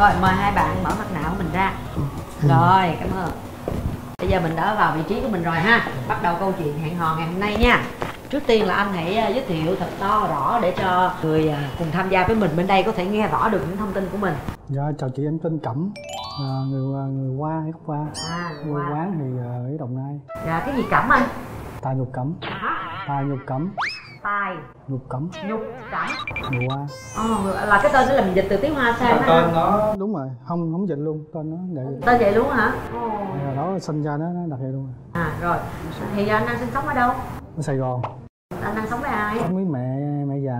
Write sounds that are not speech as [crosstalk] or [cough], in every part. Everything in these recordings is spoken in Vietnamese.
rồi mời hai bạn mở mặt nạ của mình ra. Rồi cảm ơn. Bây giờ mình đã vào vị trí của mình rồi ha. Bắt đầu câu chuyện hẹn hò ngày hôm nay nha. Trước tiên là anh hãy à, giới thiệu thật to rõ để cho người à, cùng tham gia với mình bên đây có thể nghe rõ được những thông tin của mình. Dạ chào chị em tên Cẩm. À, người người qua hay gốc qua à quê wow. quán thì à, ở Đồng Nai. Dạ cái gì cẩm anh? Tài Nhục Cẩm? Tài Nhục Cẩm tài Nhục Cẩm nhục cẩm qua Ồ, là cái tên đó là mình dịch từ tiếng hoa sang đó tên nó đúng rồi không không dịch luôn tên nó để tên vậy luôn hả? Ồ. Ngày đó sinh ra nó nó đặt vậy luôn. À rồi. Thì anh đang sinh sống ở đâu? Ở Sài Gòn. Anh đang sống với ai? Sống với mẹ mẹ già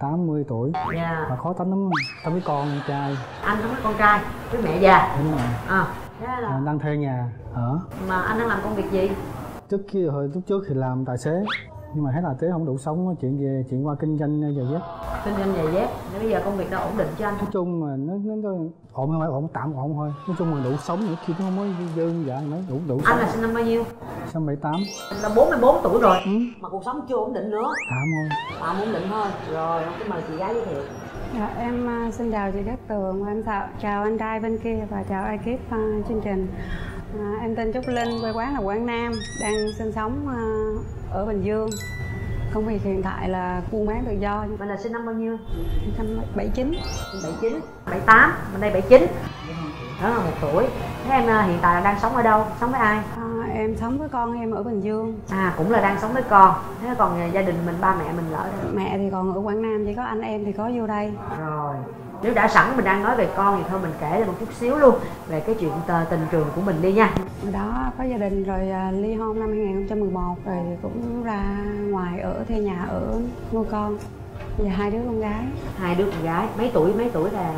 80 tuổi. Dạ. Mà khó tánh lắm sống với con trai. Anh sống với con trai với mẹ già. Đúng rồi. À thế là đang thuê nhà ở. Mà anh đang làm công việc gì? Trước kia hồi lúc trước thì làm tài xế nhưng mà thấy là tế không đủ sống chuyện về chuyện qua kinh doanh giày dép kinh doanh giày dép Thế bây giờ công việc đã ổn định cho anh. Nói chung mà nó nó, nó ổn không phải ổn tạm ổn thôi. Nói chung là đủ sống nữa khi nó không có dư dạ mấy đủ đủ anh sống. là sinh năm bao nhiêu? Xong bảy tám. Anh là 44 tuổi rồi. Ừ, mà cuộc sống chưa ổn định nữa. Tạm thôi. Tạm ổn định thôi. Rồi không cái mời chị gái giới thiệu. Dạ, em à, xin chào chị Cát Tường và em chào, chào anh trai bên kia và chào ekip à, chương trình. À, em tên Trúc Linh, quê quán là Quảng Nam, đang sinh sống à, ở Bình Dương. Công việc hiện tại là buôn bán tự do, mình là sinh năm bao nhiêu? 1979. 79 78 bên đây 79 đó là một tuổi. Thế em à, hiện tại là đang sống ở đâu? Sống với ai? À, em sống với con em ở Bình Dương. à cũng là đang sống với con. Thế còn gia đình mình ba mẹ mình là ở Mẹ thì còn ở Quảng Nam, chỉ có anh em thì có vô đây. rồi nếu đã sẵn mình đang nói về con thì thôi mình kể lại một chút xíu luôn về cái chuyện tờ- tình trường của mình đi nha. Đó có gia đình rồi à, ly hôn năm 2011 rồi cũng ra ngoài ở thuê nhà ở nuôi con. Và hai đứa con gái. hai đứa con gái. Mấy tuổi mấy tuổi là?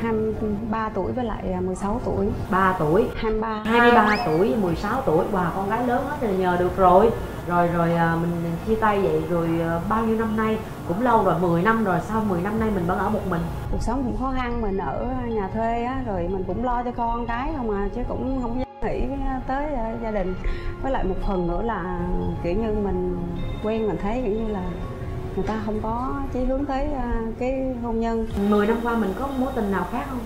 23 tuổi với lại à, 16 tuổi. 3 tuổi. 23 23 tuổi 16 tuổi. Wow con gái lớn hết thì nhờ được rồi rồi rồi à, mình chia tay vậy rồi à, bao nhiêu năm nay? Cũng lâu rồi 10 năm rồi. Sau 10 năm nay mình vẫn ở một mình? Cuộc sống cũng khó khăn mình ở nhà thuê á rồi mình cũng lo cho con cái không à chứ cũng không dám nghĩ tới à, gia đình. Với lại một phần nữa là kiểu như mình quen mình thấy kiểu như là người ta không có chí hướng tới cái hôn nhân. 10 năm qua mình có mối tình nào khác không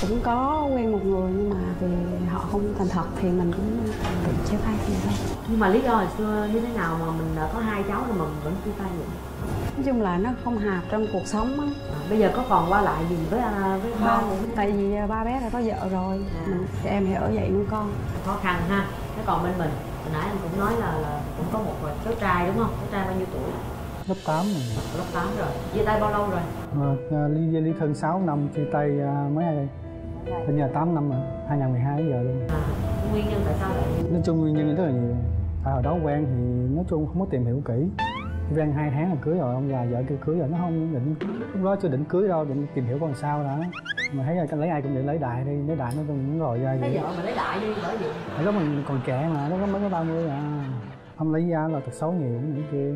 cũng có quen một người nhưng mà vì họ không thành thật thì mình cũng tự chia tay thì thôi. Nhưng mà lý do hồi xưa như thế nào mà mình đã có hai cháu rồi mà mình vẫn chia tay vậy? Nói chung là nó không hợp trong cuộc sống á. À, bây giờ có còn qua lại gì với à, với ba không? tại vì à, ba bé đã có vợ rồi. À. mình, thì em thì ở vậy nuôi con. Khó khăn ha. Thế còn bên mình hồi nãy anh cũng nói là, là cũng có một cháu trai đúng không? Cháu trai bao nhiêu tuổi? Lớp 8 rồi. Lớp 8 rồi. Chia tay bao lâu rồi? À, ly ly thân 6 năm chia tay mấy đây bên nhà 8 năm rồi 2012 đến giờ luôn. À, nguyên nhân tại sao lại nói chung nguyên nhân rất là nhiều. Tại hồi đó quen thì nói chung không có tìm hiểu kỹ. Quen hai tháng là cưới rồi ông già vợ kêu cưới rồi nó không định lúc đó chưa định cưới đâu định tìm hiểu còn sao đã mà thấy là lấy ai cũng định lấy đại đi lấy đại nó cũng rồi ra vậy. vợ mà lấy đại đi bởi vì đó mình còn trẻ mà nó có mới có 30 à. Không lấy ra là tật xấu nhiều những kia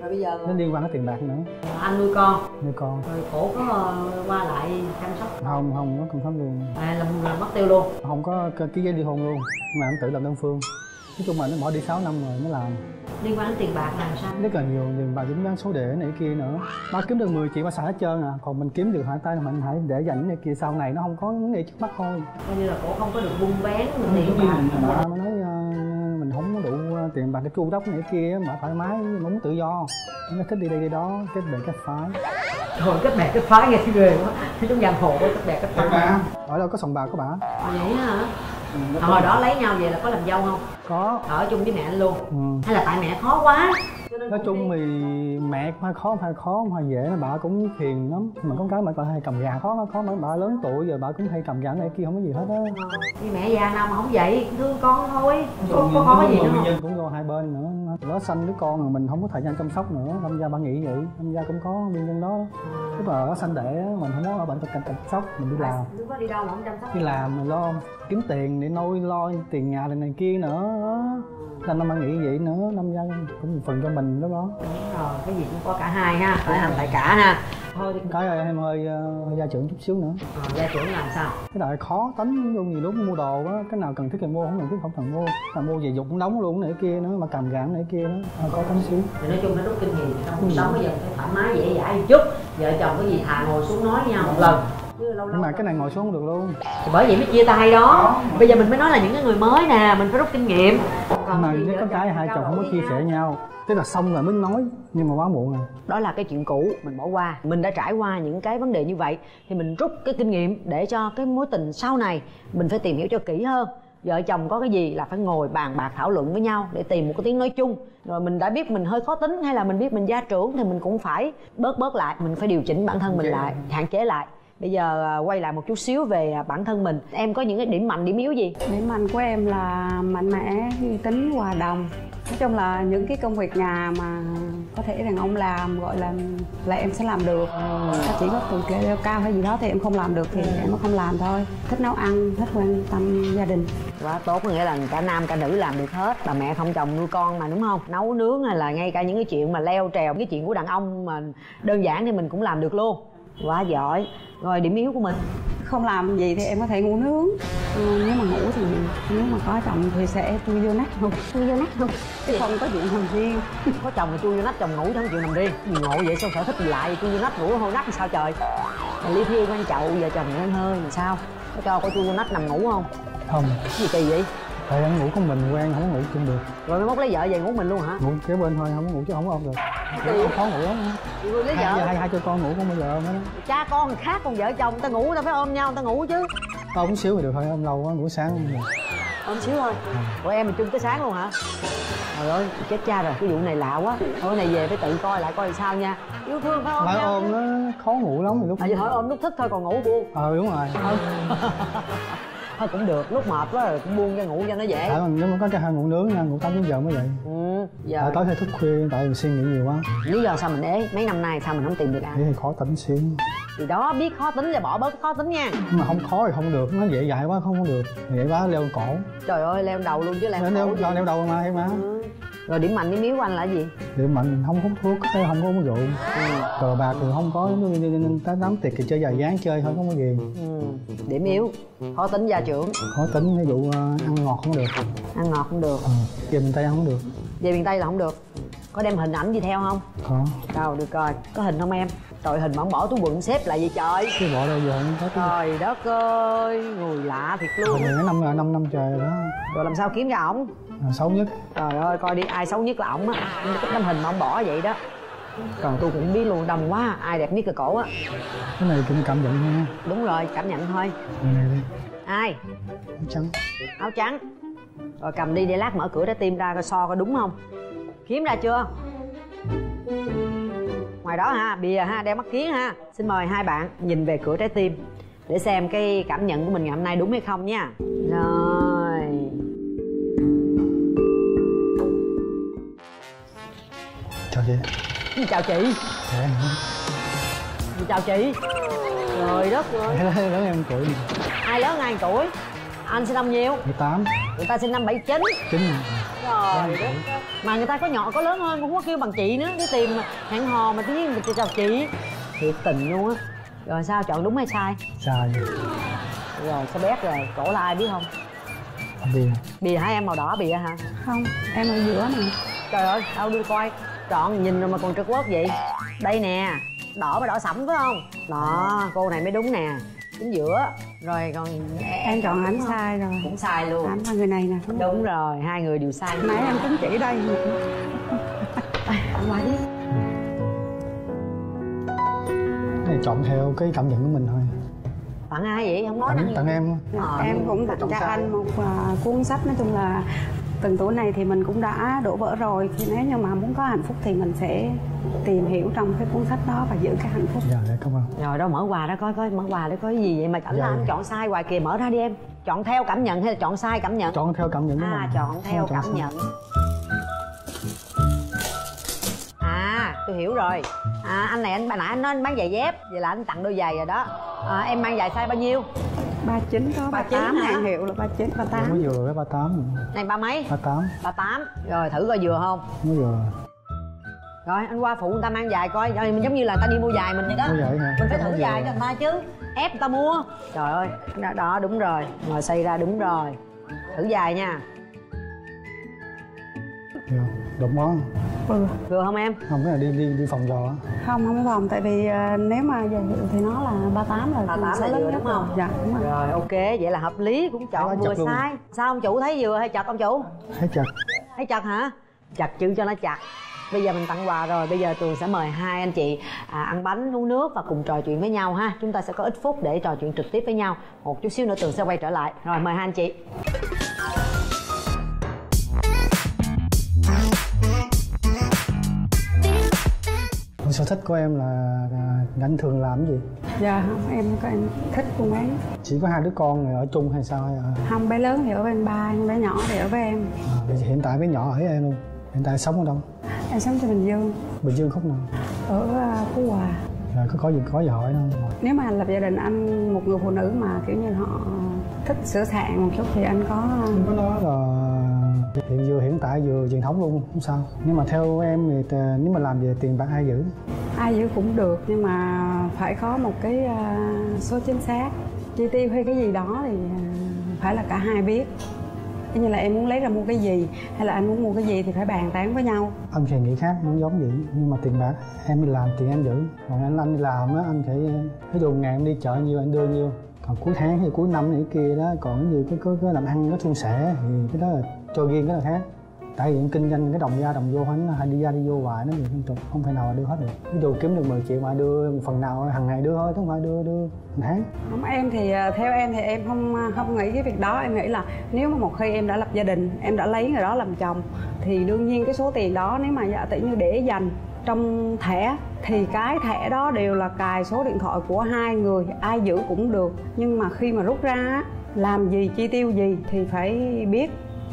rồi bây giờ nó liên quan đến tiền bạc nữa. Anh nuôi con. Nuôi con. Rồi cổ có ờ, qua lại chăm sóc. Không không nó không thấm luôn. À, là, là mất tiêu luôn. Không có ký giấy ly hôn luôn. Mà anh tự làm đơn phương. Nói chung là nó bỏ đi 6 năm rồi mới làm. Liên quan đến tiền bạc làm sao? Rất là nhiều tiền bạc dính dáng số đề này kia nữa. Ba kiếm được 10 triệu ba xài hết trơn à. Còn mình kiếm được hai tay là mình hãy để dành này kia. Sau này nó không có vấn đề trước mắt thôi. Coi như là cổ không có được buôn bán tiền bạc tiền bạc cái chu đốc này kia mà thoải mái mà muốn tự do. Nó thích đi đây đi đó kết bè kết phái. Rồi kết bè kết phái nghe ghê quá. Trong giang hồ có kết bè kết phái. Ba ở đâu có sòng bạc có bà vậy hả? À, hồi đó lấy nhau về là có làm dâu không? Có. Ở chung với mẹ anh luôn. Ừ. hay là tại mẹ khó quá nói không chung thì mẹ hay khó hay khó hay dễ bà cũng phiền lắm. Mà con cái mà bà hay cầm gà khó khó mà bà lớn tuổi rồi bà cũng hay cầm gà này kia không có gì hết á. Như mẹ già nào mà không vậy? Thương con thôi. Có có khó gì nữa. không cũng do hai bên nữa. Nó sanh đứa con rồi mình không có thời gian chăm sóc nữa. Đâm ra bà nghĩ vậy. Đâm ra cũng có nguyên nhân đó. Tức là nó sanh đẻ mình không có ở bệnh chăm chăm sóc mình đi làm. lúc đó đi đâu mà không chăm sóc? Đi làm mình lo kiếm tiền để nuôi lo tiền nhà này, này kia nữa. Nên nó mà nghĩ vậy? Nữa đâm ra cũng một phần cho mình đó đó. Đúng rồi cái gì cũng có cả hai ha phải làm tại cả ha. Thôi thì cái ơi, em hơi ờ, hơi gia trưởng chút xíu nữa. Ờ, gia trưởng làm sao? Cái đại khó tánh vô nhiều lúc mua đồ á cái nào cần thiết thì mua không cần thiết không cần mua. Mà mua về dục cũng đóng luôn này kia nữa mà cầm gạn này kia nữa. Hơi khó tánh xíu. Thì nói chung nó rút kinh nghiệm trong cuộc sống bây giờ phải thoải mái dễ dãi một chút. Vợ chồng có gì thà ngồi xuống nói với nhau một lần nhưng mà cái này ngồi xuống không được luôn. Thì bởi vậy mới chia tay đó. Bây giờ mình mới nói là những cái người mới nè mình phải rút kinh nghiệm. Nhưng mà với có cái hai chồng không có chia sẻ nhau. nhau tức là xong rồi mới nói nhưng mà quá muộn rồi. Đó là cái chuyện cũ mình bỏ qua. Mình đã trải qua những cái vấn đề như vậy thì mình rút cái kinh nghiệm để cho cái mối tình sau này mình phải tìm hiểu cho kỹ hơn. Vợ chồng có cái gì là phải ngồi bàn bạc thảo luận với nhau để tìm một cái tiếng nói chung. Rồi mình đã biết mình hơi khó tính hay là mình biết mình gia trưởng thì mình cũng phải bớt bớt lại. Mình phải điều chỉnh bản thân mình lại hạn chế lại bây giờ à, quay lại một chút xíu về à, bản thân mình. Em có những cái điểm mạnh điểm yếu gì? Điểm mạnh của em là mạnh mẽ uy tín hòa đồng. Nói chung là những cái công việc nhà mà có thể đàn ông làm gọi là là em sẽ làm được. Có chỉ có từ leo cao hay gì đó thì em không làm được thì em mới không làm thôi. Thích nấu ăn thích quan tâm gia đình. Quá tốt có nghĩa là cả nam cả nữ làm được hết. Bà mẹ không chồng nuôi con mà đúng không? Nấu nướng hay là ngay cả những cái chuyện mà leo trèo cái chuyện của đàn ông mà đơn giản thì mình cũng làm được luôn. Quá giỏi rồi điểm yếu của mình. Không làm gì thì em có thể ngủ nướng. Ừ, nếu mà ngủ thì nếu mà có chồng thì sẽ chui vô nách không chui vô nách không chứ không có chuyện làm riêng. [laughs] Có chồng thì chui vô nách chồng ngủ chứ không chịu nằm riêng. Gì ngộ vậy? Sao sở thích gì lại? Chui vô nách ngủ hô nách sao trời? Ly thi quan chậu vợ chồng quen hơi thì sao? Có cho có chui vô nách nằm ngủ không? Không. Cái gì kỳ vậy tại anh ngủ của mình quen không có ngủ chung được. Rồi mới mốt lấy vợ về ngủ mình luôn hả? Ngủ kế bên thôi không có ngủ chứ không có ôm được. Kỳ. khó ngủ lắm. Rồi lấy hai, vợ. hai, hai cho con ngủ không bao giờ ôm hết cha con khác còn vợ chồng ta ngủ ta phải ôm nhau ta ngủ chứ. Ôm xíu thì được thôi ôm lâu quá ngủ sáng không ôm xíu thôi. Của em mình chung tới sáng luôn hả? Trời ơi chết cha rồi cái vụ này lạ quá. Thôi này về phải tự coi lại coi sao nha. Yêu thương phải ôm phải ôm chứ. nó khó ngủ lắm thì lúc à vậy thôi ôm lúc thích thôi còn ngủ buông ờ đúng rồi [laughs] thôi cũng được lúc mệt quá rồi cũng buông cho ngủ cho nó dễ. Tại nếu mà có cái hơi ngủ nướng nha ngủ tám chín giờ mới dậy ừ giờ tại tối hay thức khuya tại mình suy nghĩ nhiều quá. Lý do sao mình ế mấy năm nay sao mình không tìm được ai thì khó tỉnh xíu. Thì đó biết khó tính thì bỏ bớt khó tính nha. Nhưng mà không khó thì không được nó dễ dãi quá không có được. Dễ quá leo cổ. Trời ơi leo đầu luôn chứ leo leo leo, leo đầu mà em mà. Ừ. rồi điểm mạnh điểm yếu của anh là gì? Thì mình không hút thuốc không có uống rượu. Ừ. cờ bạc thì không có tám tám tiệc thì chơi dài dáng chơi thôi không có gì. Ừ. điểm yếu khó tính gia trưởng. Khó tính ví dụ ờ, ăn ngọt không được. Ăn ngọt không được. Về miền tây không được. Về miền tây là không được. Có đem hình ảnh gì theo không? Có. Đâu được coi có hình không em? Trời hình mà ông bỏ túi quần xếp lại vậy trời? Cái bỏ đâu giờ không có trời đất ơi người lạ thiệt luôn. Mấy năm rồi năm năm trời rồi đó. Rồi làm sao kiếm ra ổng là xấu nhất. Trời ơi coi đi ai xấu nhất là ổng á. Cái tấm hình mà ông bỏ vậy đó. Còn tôi cũng biết luôn đông quá ai đẹp nhất cái cổ á. Cái này cũng cảm nhận nha. Đúng rồi cảm nhận thôi. Cái này đi. Ai? Trắng. Áo trắng. Rồi cầm đi để lát mở cửa trái tim ra coi so coi đúng không? Kiếm ra chưa? Ngoài đó ha bìa ha đeo mắt kiến ha. Xin mời hai bạn nhìn về cửa trái tim để xem cái cảm nhận của mình ngày hôm nay đúng hay không nha. Rồi chào chị. Chào chị trẻ chào chị. Trời đất ơi lớn lớn em tuổi ai lớn ai tuổi? Anh sinh năm nhiêu? mười tám. Người ta sinh năm 79 chín. Trời đất. Mà người ta có nhỏ có lớn hơn cũng có kêu bằng chị nữa. Đi tìm hẹn hò mà tiếng mình chào chị. Thiệt tình luôn á. Rồi sao chọn đúng hay sai? Sai. Rồi sao bét rồi? Cổ là ai biết không? Đi Bìa hai em màu đỏ bìa hả? Không em ở giữa nè. Trời ơi đâu đưa coi Chọn nhìn rồi mà còn trật quất vậy? Đây nè Đỏ mà đỏ sẫm phải không? Đó cô này mới đúng nè. Chính giữa. Rồi còn em chọn ảnh sai rồi. Cũng sai luôn. Ảnh là người này nè. Đúng rồi hai người đều sai. Nãy em tính chỉ đây. Qua đi. Này chọn theo cái cảm nhận của mình thôi. Tặng ai vậy? Không nói tặng tặng em. Ờ, em cũng tặng cho anh một à, cuốn sách nói chung là từng tuổi này thì mình cũng đã đổ vỡ rồi. Thì nếu như mà muốn có hạnh phúc thì mình sẽ tìm hiểu trong cái cuốn sách đó và giữ cái hạnh phúc. Dạ dạ cảm ơn. Rồi đó mở quà đó coi coi mở quà đó có cái gì vậy? Mà ảnh Dạ, là anh. dạ. chọn sai hoài kìa mở ra đi em. Chọn theo cảm nhận hay là chọn sai cảm nhận? Chọn theo cảm nhận à chọn theo Không, cảm sai. nhận. À tôi hiểu rồi. À anh này anh bà nãy anh nói anh bán giày dép vậy là anh tặng đôi giày rồi đó. À, em mang giày size bao nhiêu 39 có 39 38 hả? hàng hiệu là 39 mới 38 vừa với ba tám. Này ba mấy? Ba tám. Ba tám. Rồi thử coi vừa không? Mới vừa. Rồi anh qua phụ người ta mang giày coi. Rồi mình giống như là người ta đi mua giày mình vậy đó. Hả? mình phải thử giày. cho người ta chứ. Ép người ta mua. Trời ơi đó, đó đúng rồi. Ngồi xây ra đúng rồi. Thử giày nha. Đụng món ừ. vừa không em? Không cái là đi đi đi phòng trò không không phòng tại vì ờ, nếu mà giờ thì nó là 38 rồi 38 số là nhất. đúng không? rồi. dạ đúng rồi. Rồi ok vậy là hợp lý cũng chọn vừa luôn. sai. Sao ông chủ thấy vừa hay chặt ông chủ? Thấy chặt. Thấy chặt hả? Chặt chữ cho nó chặt. Bây giờ mình tặng quà rồi bây giờ tường sẽ mời hai anh chị à, ăn bánh uống nước và cùng trò chuyện với nhau ha. Chúng ta sẽ có ít phút để trò chuyện trực tiếp với nhau. Một chút xíu nữa tường sẽ quay trở lại. Rồi mời hai anh chị sở thích của em là, anh thường làm cái gì? Dạ không em có em thích buôn bán chỉ có hai đứa con này ở chung hay sao hay không bé lớn thì ở bên ba bé nhỏ thì ở với em. À, vậy hiện tại bé nhỏ ở với em luôn. Hiện tại sống ở đâu? Em sống cho bình dương. Bình dương khúc nào? Ở à, phú hòa. Rồi có có gì có gì hỏi đâu nếu mà lập gia đình anh một người phụ nữ mà kiểu như họ thích sửa sạn một chút thì anh có không có nói là hiện vừa hiện tại vừa truyền thống luôn không sao. Nhưng mà theo em thì tờ- nếu mà làm về tiền bạc ai giữ? Ai giữ cũng được nhưng mà phải có một cái à, số chính xác. Chi tiêu hay cái gì đó thì à, phải là cả hai biết. Ví như là em muốn lấy ra mua cái gì hay là anh muốn mua cái gì thì phải bàn tán với nhau. Anh thì nghĩ khác muốn giống vậy. Nhưng mà tiền bạc em đi làm tiền em giữ. Còn anh anh đi làm á anh phải ví dụ ngày em đi chợ nhiêu anh đưa nhiêu còn cuối tháng hay cuối năm này kia đó còn cái gì cái cái, cái làm ăn nó suôn sẻ thì cái đó là cho riêng cái là khác. Tại vì kinh doanh cái đồng ra, đồng vô hắn, hay đi ra, đi vô hoài, nó liên tục không phải nào mà đưa hết được. Ví dụ kiếm được 10 triệu mà đưa một phần nào, hàng ngày đưa thôi, chứ không phải đưa đưa một tháng. Không em thì à, theo em thì em không à, không nghĩ cái việc đó. Em nghĩ là nếu mà một khi em đã lập gia đình, em đã lấy người đó làm chồng, thì đương nhiên cái số tiền đó nếu mà giả tỷ như để dành trong thẻ, thì cái thẻ đó đều là cài số điện thoại của hai người, ai giữ cũng được. Nhưng mà khi mà rút ra làm gì, chi tiêu gì thì phải biết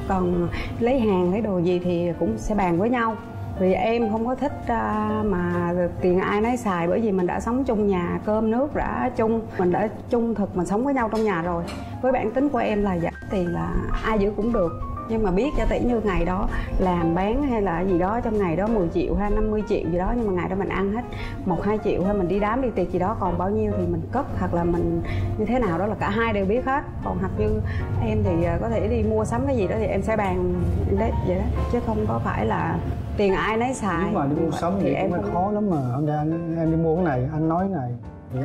còn lấy hàng, lấy đồ gì thì cũng sẽ bàn với nhau. Vì em không có thích à, mà tiền ai nấy xài bởi vì mình đã sống chung nhà, cơm nước đã chung. Mình đã chung thực, mình sống với nhau trong nhà rồi. Với bản tính của em là vậy. Tiền là ai giữ cũng được nhưng mà biết cho tỷ như ngày đó làm bán hay là gì đó trong ngày đó 10 triệu hay 50 triệu gì đó nhưng mà ngày đó mình ăn hết một hai triệu hay mình đi đám đi tiệc gì đó còn bao nhiêu thì mình cất hoặc là mình như thế nào đó là cả hai đều biết hết. Còn hoặc như em thì à, có thể đi mua sắm cái gì đó thì em sẽ bàn đấy vậy đó chứ không có phải là tiền ai nấy xài. Nếu mà đi mua sắm thì, em cũng khó lắm mà. Hôm anh, em đi mua cái này anh nói cái này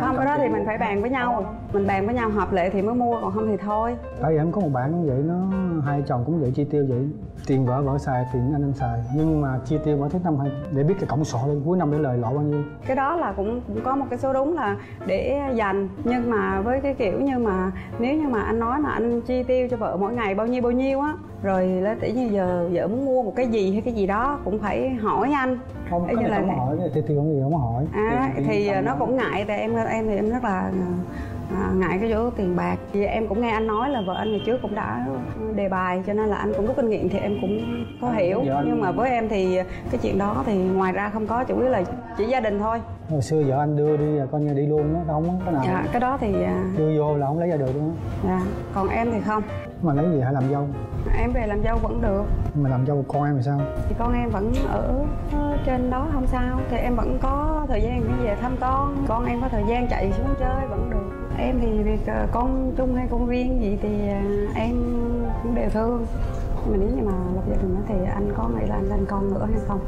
không cái đó thì mình phải bàn với nhau. Mình bàn với nhau hợp lệ thì mới mua còn không thì thôi. Tại vì em có một bạn cũng vậy nó hai chồng cũng vậy chi tiêu vậy. Tiền vợ vợ xài tiền anh anh xài. Nhưng mà chi tiêu mỗi tháng năm hai để biết cái tổng sổ lên cuối năm để lời lộ bao nhiêu. Cái đó là cũng cũng có một cái số đúng là để dành. Nhưng mà với cái kiểu như mà nếu như mà anh nói mà anh chi tiêu cho vợ mỗi ngày bao nhiêu bao nhiêu á rồi là tỷ như giờ vợ muốn mua một cái gì hay cái gì đó cũng phải hỏi anh. Không cái như này là- không hỏi tiêu tiêu không gì không có hỏi. À Tiền- thì tiền nó không cũng ngại tại em em thì em rất là à, ngại cái chỗ tiền bạc. Vì em cũng nghe anh nói là vợ anh ngày trước cũng đã đề bài cho nên là anh cũng rút kinh nghiệm thì em cũng có À, hiểu. anh- nhưng mà với em thì cái chuyện đó thì ngoài ra không có chủ yếu là chỉ gia đình thôi. Hồi xưa vợ anh đưa đi là coi như đi luôn á không có cái nào dạ cái đó thì à, đưa vô là không lấy ra được luôn á. dạ còn em thì không mà lấy gì hãy làm dâu? Em về làm dâu vẫn được. Nhưng mà làm dâu con em thì sao? Thì con em vẫn ở ờ, trên đó không sao. Thì em vẫn có thời gian đi về thăm con. Con em có thời gian chạy xuống chơi vẫn được. Em thì việc ờ, con chung hay con riêng gì thì ờ, em cũng đều thương mà nếu như mà lập gia đình thì anh có nghĩ là anh lên con nữa hay không?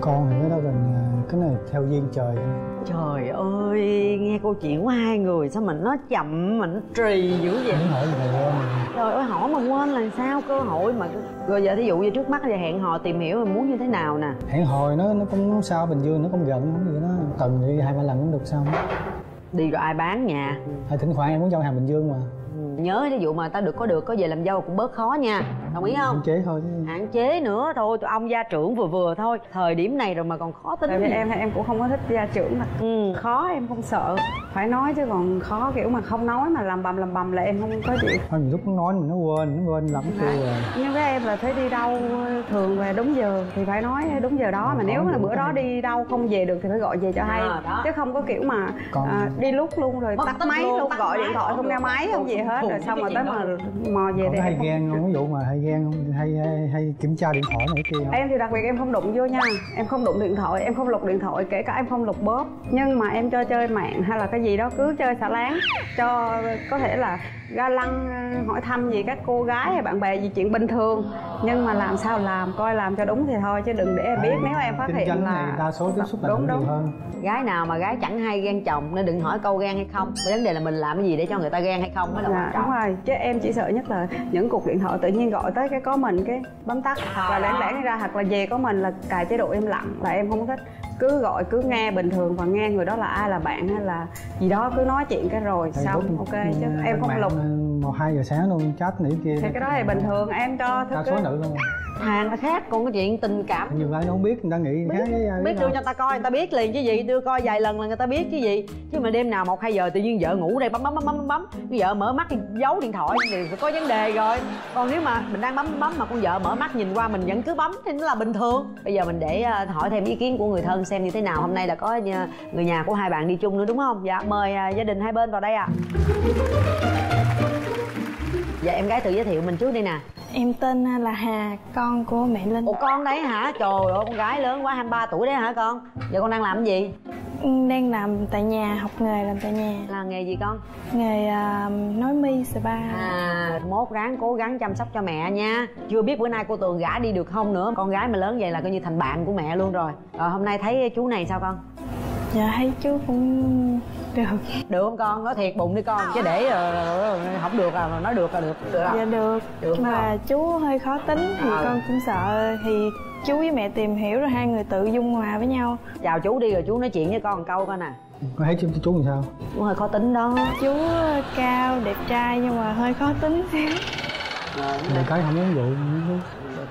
Con thì cái đó gần à, cái này theo duyên trời. Trời ơi nghe câu chuyện của hai người sao mình nó chậm mà nó trì dữ vậy? Muốn hỏi này quên trời ơi hỏi mà quên là sao cơ? Hội mà rồi giờ thí dụ như trước mắt giờ hẹn hò tìm hiểu mà muốn như thế nào nè? Hẹn hò nó nó cũng sao bình dương nó cũng gần không gì đó tuần đi hai ba lần cũng được sao. Đi rồi ai bán nhà? Hay thỉnh thoảng em muốn giao hàng bình dương mà nhớ ví dụ mà tao được có được có về làm dâu cũng bớt khó nha. Đồng ý không? Hạn chế thôi. Chứ hạn chế nữa. Thôi tụi ông gia trưởng vừa vừa thôi. Thời điểm này rồi mà còn khó tính tại vì gì. em em cũng không có thích gia trưởng mà. Ừ khó em không sợ. Phải nói chứ còn khó kiểu mà không nói mà làm bầm làm bầm là em không có chịu thôi nhiều lúc nó nói mình nó quên nó quên lắm kêu rồi nhưng với em là thấy đi đâu thường về đúng giờ thì phải nói đúng giờ đó. Mà Còn nếu mà bữa đó đi đâu không về được thì phải gọi về cho hay. À, chứ không có kiểu mà Còn- à, đi lúc luôn rồi tắt máy luôn, luôn tắt gọi máy, điện thoại không nghe máy không được, gì hết rồi xong rồi tới mà mò về có hay ghen không? Ví dụ mà hay ghen không hay, hay hay kiểm tra điện thoại này kia không? Em thì đặc biệt em không đụng vô nha. Em không đụng điện thoại em không lục điện thoại kể cả em không lục bóp. Nhưng mà em cho chơi mạng hay là cái gì đó cứ chơi xả láng cho có thể là ga lăng ờ, hỏi thăm gì các cô gái hay bạn bè gì chuyện bình thường. Nhưng mà làm sao làm coi làm cho đúng thì thôi chứ đừng để em biết. Nếu em phát Kinh hiện là đa số tiếp xúc là đúng đúng, hơn. Gái nào mà gái chẳng hay ghen chồng nên đừng hỏi câu ghen hay không. Vấn đề là mình làm cái gì để cho người ta ghen hay không mới là quan Dạ, trọng. đúng rồi. Chứ em chỉ sợ nhất là những cuộc điện thoại tự nhiên gọi tới cái có mình cái bấm tắt. Và lẻn lẻn ra hoặc là về có mình là cài chế độ im lặng là em không có thích cứ gọi cứ nghe bình thường và nghe người đó là ai là bạn hay là gì đó cứ nói chuyện cái rồi Facebook, xong ok chứ. Ừ, em không lục. một hai giờ sáng luôn chat này kia. Thì cái đó thì bình thường em cho đa thức số nữ luôn hàng là khác còn cái chuyện tình cảm. Nhiều nó không biết người ta nghĩ khác với ai biết đưa cho người ta coi người ta biết liền chứ gì đưa coi vài lần là người ta biết chứ gì. Chứ mà đêm nào một hai giờ tự nhiên vợ ngủ đây bấm bấm bấm bấm bấm. Cái vợ mở mắt thì giấu điện thoại thì phải có vấn đề rồi. Còn nếu mà mình đang bấm bấm mà con vợ mở mắt nhìn qua mình vẫn cứ bấm thì nó là bình thường. Bây giờ mình để ờ, hỏi thêm ý kiến của người thân xem như thế nào. Hôm nay là có ờ, người nhà của hai bạn đi chung nữa đúng không? Dạ mời ờ, gia đình hai bên vào đây ạ. Dạ em gái tự giới thiệu mình trước đi nè Em tên là Hà, con của mẹ Linh. Ủa con đấy hả? Trời ơi con gái lớn quá 23 tuổi đấy hả con? Giờ con đang làm cái gì? Đang làm tại nhà, học nghề làm tại nhà. Là nghề gì con? Nghề à, nối mi spa. À, mốt ráng cố gắng chăm sóc cho mẹ nha Chưa biết bữa nay cô Tường gả đi được không nữa Con gái mà lớn vậy là coi như thành bạn của mẹ luôn rồi Rồi hôm nay thấy chú này sao con? Dạ thấy chú cũng được. Được không con? Nói thiệt bụng đi con Chứ để ờ, không được à, mà nói được là được Được Dạ được. Được mà không? chú hơi khó tính thì À. con cũng sợ thì chú với mẹ tìm hiểu rồi hai người tự dung hòa với nhau. Chào chú đi rồi chú nói chuyện với con một câu coi nè có thấy chú, chú làm sao Chú hơi khó tính đó Chú cao, đẹp trai nhưng mà hơi khó tính xíu. Rồi, nhiều cái không uống rượu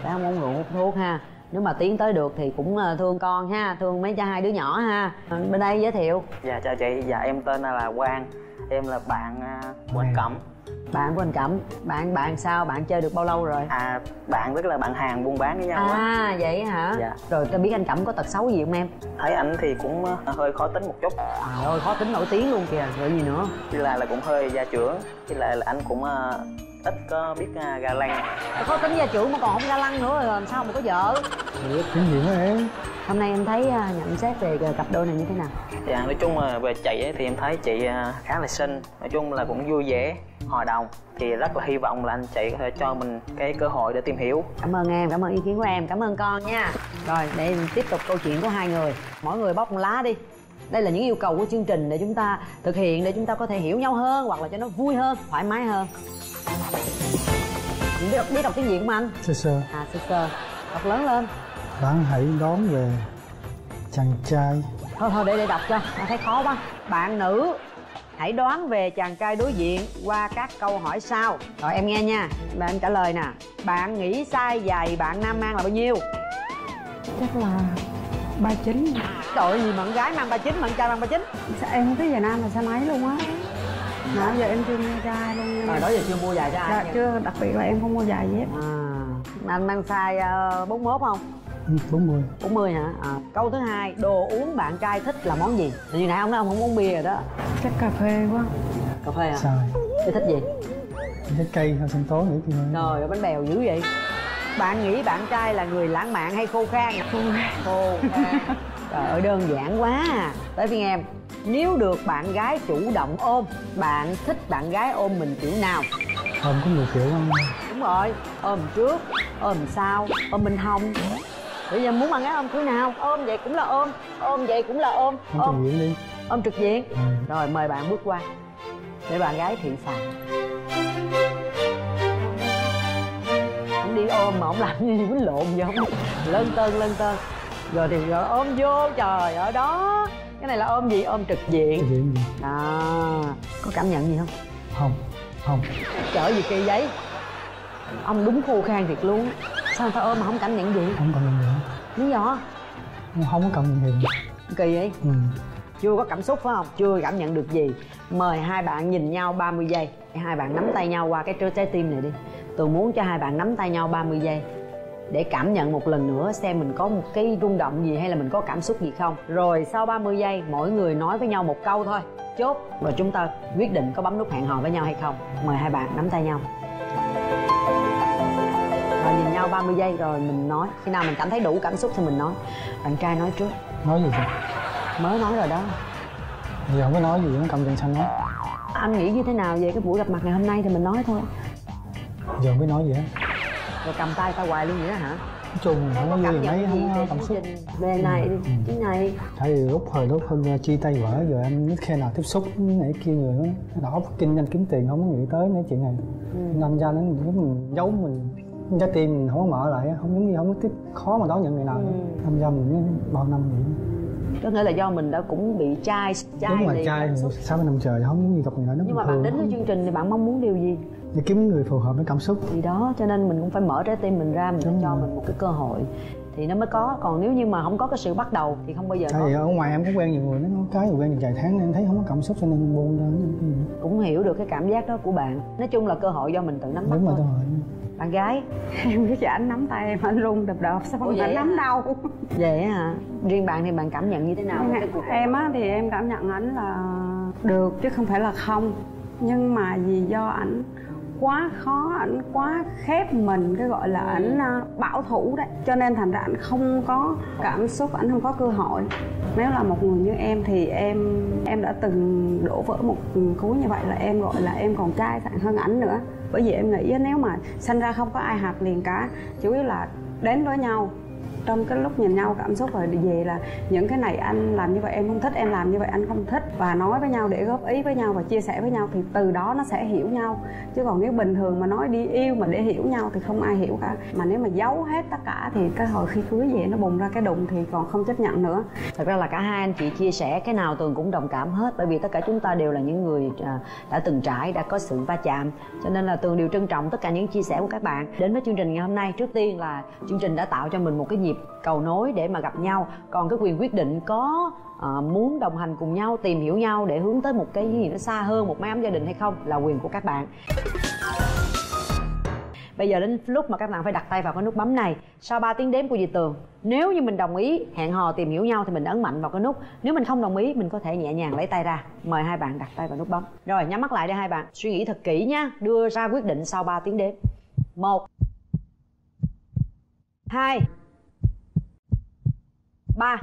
cái không uống rượu hút thuốc ha nếu mà tiến tới được thì cũng ờ, thương con ha thương mấy cha hai đứa nhỏ ha. Bên đây giới thiệu. Dạ chào chị, dạ em tên là Quang. Em là bạn à, của anh. Cẩm. Bạn của anh cẩm. Bạn bạn sao? Bạn chơi được bao lâu rồi? À bạn tức là bạn hàng buôn bán với nhau á. À vậy hả? Dạ. rồi tôi biết anh cẩm có tật xấu gì không em? Thấy ảnh thì cũng à, hơi khó tính một chút. Trời ơi khó tính nổi tiếng luôn kìa. Rồi gì nữa? Với lại là cũng hơi gia trưởng. Với lại là anh cũng à, ít có biết à, ga lăng khó tính gia trưởng mà còn không ga lăng nữa rồi làm sao mà có vợ? Kinh nghiệm đó em. Hôm nay em thấy ờ, nhận xét về ờ, cặp đôi này như thế nào? Dạ nói chung là về chị ấy, thì em thấy chị à, khá là xinh. Nói chung là cũng vui vẻ, hòa đồng. Thì rất là hy vọng là anh chị có thể cho mình cái cơ hội để tìm hiểu. Cảm ơn em cảm ơn ý kiến của em. Cảm ơn con nha. Rồi để tiếp tục câu chuyện của hai người. Mỗi người bóc một lá đi. Đây là những yêu cầu của chương trình để chúng ta thực hiện để chúng ta có thể hiểu nhau hơn hoặc là cho nó vui hơn thoải mái hơn biết đọc, biết đọc tiếng việt không anh? Sơ sơ. À sơ sơ. Đọc lớn lên. Bạn hãy đón về chàng trai. Thôi thôi để để đọc cho. Anh thấy khó quá. Bạn nữ hãy đoán về chàng trai đối diện qua các câu hỏi sau. Rồi em nghe nha. Và em trả lời nè. Bạn nghĩ size giày bạn nam mang là bao nhiêu? Chắc là ba chín. Trời ơi, gì mà con gái mang 39 mà con trai mang 39 Sao em không biết về nam là sao mấy luôn á nãy giờ em chưa mua trai luôn. Rồi đó giờ chưa mua giày cho ai dạ, nha. chưa. Đặc biệt là em không mua giày gì hết à anh mang size uh, 41 không? Ừ, 40 40 hả? À. câu thứ hai đồ uống bạn trai thích là món gì? Như nãy ông nói ông không uống bia rồi đó. Chắc cà phê quá. Cà phê à sai Chị thích gì? Trái cây hay sinh tố nữa kia Trời ơi bánh bèo dữ vậy. Bạn nghĩ bạn trai là người lãng mạn hay khô khan? Khô Khô khan. Trời ơi đơn giản quá. À Tới phiên em Nếu được bạn gái chủ động ôm Bạn thích bạn gái ôm mình kiểu nào? không có nhiều kiểu không Đúng rồi Ôm trước Ôm sau Ôm bên hông. Bây giờ muốn bạn gái ôm kiểu nào? Ôm vậy cũng là ôm Ôm vậy cũng là ôm không Ôm, trình diễn đi. Ôm trực diện. Ừ. Rồi mời bạn bước qua. Để bạn gái thị phạm Ông đi ôm mà ông làm như gì quýnh [laughs] lộn vậy không? Lân tân lân tân Rồi thì rồi ôm vô trời ở đó Cái này là ôm gì? Ôm trực diện trình diễn gì Đó Có cảm nhận gì không? không không Chở gì kỳ giấy Ông đúng khô khan thiệt luôn Sao người ta ôm mà không cảm nhận gì? không cần nhận diện Lý do? không, có cần nhận diện Kỳ vậy? ừ. chưa có cảm xúc phải không chưa cảm nhận được gì mời hai bạn nhìn nhau 30 giây hai bạn nắm tay nhau qua cái trái tim này đi tôi muốn cho hai bạn nắm tay nhau 30 giây để cảm nhận một lần nữa xem mình có một cái rung động gì hay là mình có cảm xúc gì không. Rồi sau 30 giây mỗi người nói với nhau một câu thôi. Chốt. Rồi chúng ta quyết định có bấm nút hẹn hò với nhau hay không. Mời hai bạn nắm tay nhau. Rồi nhìn nhau 30 giây rồi mình nói. Khi nào mình cảm thấy đủ cảm xúc thì mình nói. Bạn trai nói trước. Nói gì vậy? Mới nói rồi đó. Giờ không có nói gì nó cầm chân xanh đó anh nghĩ như thế nào về cái buổi gặp mặt ngày hôm nay thì mình nói thôi. Giờ biết nói gì hết rồi cầm tay tao hoài luôn vậy đó hả? Chung không có nhận mấy gì không có cảm xúc. về này Ừ. cái này? Tại vì lúc hồi lúc hôm chia tay vợ giờ em khi nào tiếp xúc này kia người nó đỏ kinh doanh kiếm tiền không có nghĩ tới mấy chuyện này. Ừ. nên ra nó lúc mình giấu mình trái tim mình không có mở lại không giống như không có tiếp khó mà đón nhận người nào. Ừ. tham gia mình bao năm vậy có nghĩa là do mình đã cũng bị chai chai đúng là trai sáu năm trời không giống như gặp người nó nhưng mà bạn đến với chương trình thì bạn mong muốn điều gì? Để kiếm người phù hợp với cảm xúc. Thì đó cho nên mình cũng phải mở trái tim mình ra mình cho rồi. mình một cái cơ hội. Thì nó mới có. Còn nếu như mà không có cái sự bắt đầu thì không bao giờ có. vì ở ngoài em cũng quen nhiều người nó cái quen được vài tháng nên em thấy không có cảm xúc cho nên buông ra cũng hiểu được cái cảm giác đó của bạn. Nói chung là cơ hội do mình tự nắm bắt đúng mà thôi bạn gái. [laughs] Em biết anh nắm tay em anh run đập đập sao không phải nắm đâu? Vậy hả? Riêng bạn thì bạn cảm nhận như thế nào với cái cuộc em á thì em cảm nhận ảnh là được chứ không phải là không. Nhưng mà vì do ảnh quá khó ảnh quá khép mình cái gọi là ảnh à, bảo thủ đấy. Cho nên thành ra ảnh không có cảm xúc ảnh không có cơ hội. Nếu là một người như em thì em em đã từng đổ vỡ một cú như vậy là em gọi là em còn trai sẵn hơn ảnh nữa bởi vì em nghĩ nếu mà sinh ra không có ai hợp liền cả, chủ yếu là đến với nhau trong cái lúc nhìn nhau, cảm xúc rồi về là những cái này anh làm như vậy em không thích, em làm như vậy anh không thích. Và nói với nhau để góp ý với nhau và chia sẻ với nhau thì từ đó nó sẽ hiểu nhau. Chứ còn nếu bình thường mà nói đi yêu mà để hiểu nhau thì không ai hiểu cả. Mà nếu mà giấu hết tất cả thì cái hồi khi cưới về nó bùng ra cái đụng thì còn không chấp nhận nữa. Thật ra là cả hai anh chị chia sẻ cái nào tường cũng đồng cảm hết, bởi vì tất cả chúng ta đều là những người à, đã từng trải, đã có sự va chạm. Cho nên là tường đều trân trọng tất cả những chia sẻ của các bạn. Đến với chương trình ngày hôm nay, trước tiên là chương trình đã tạo cho mình một cái dịp cầu nối để mà gặp nhau. Còn cái quyền quyết định có à, muốn đồng hành cùng nhau tìm hiểu nhau để hướng tới một cái gì nó xa hơn một mái ấm gia đình hay không là quyền của các bạn. Bây giờ đến lúc mà các bạn phải đặt tay vào cái nút bấm này. Sau 3 tiếng đếm của dì Tường Nếu như mình đồng ý hẹn hò tìm hiểu nhau Thì mình ấn mạnh vào cái nút. Nếu mình không đồng ý mình có thể nhẹ nhàng lấy tay ra. Mời hai bạn đặt tay vào nút bấm. Rồi nhắm mắt lại đi hai bạn. Suy nghĩ thật kỹ nha. Đưa ra quyết định sau 3 tiếng đếm. Một hai ba.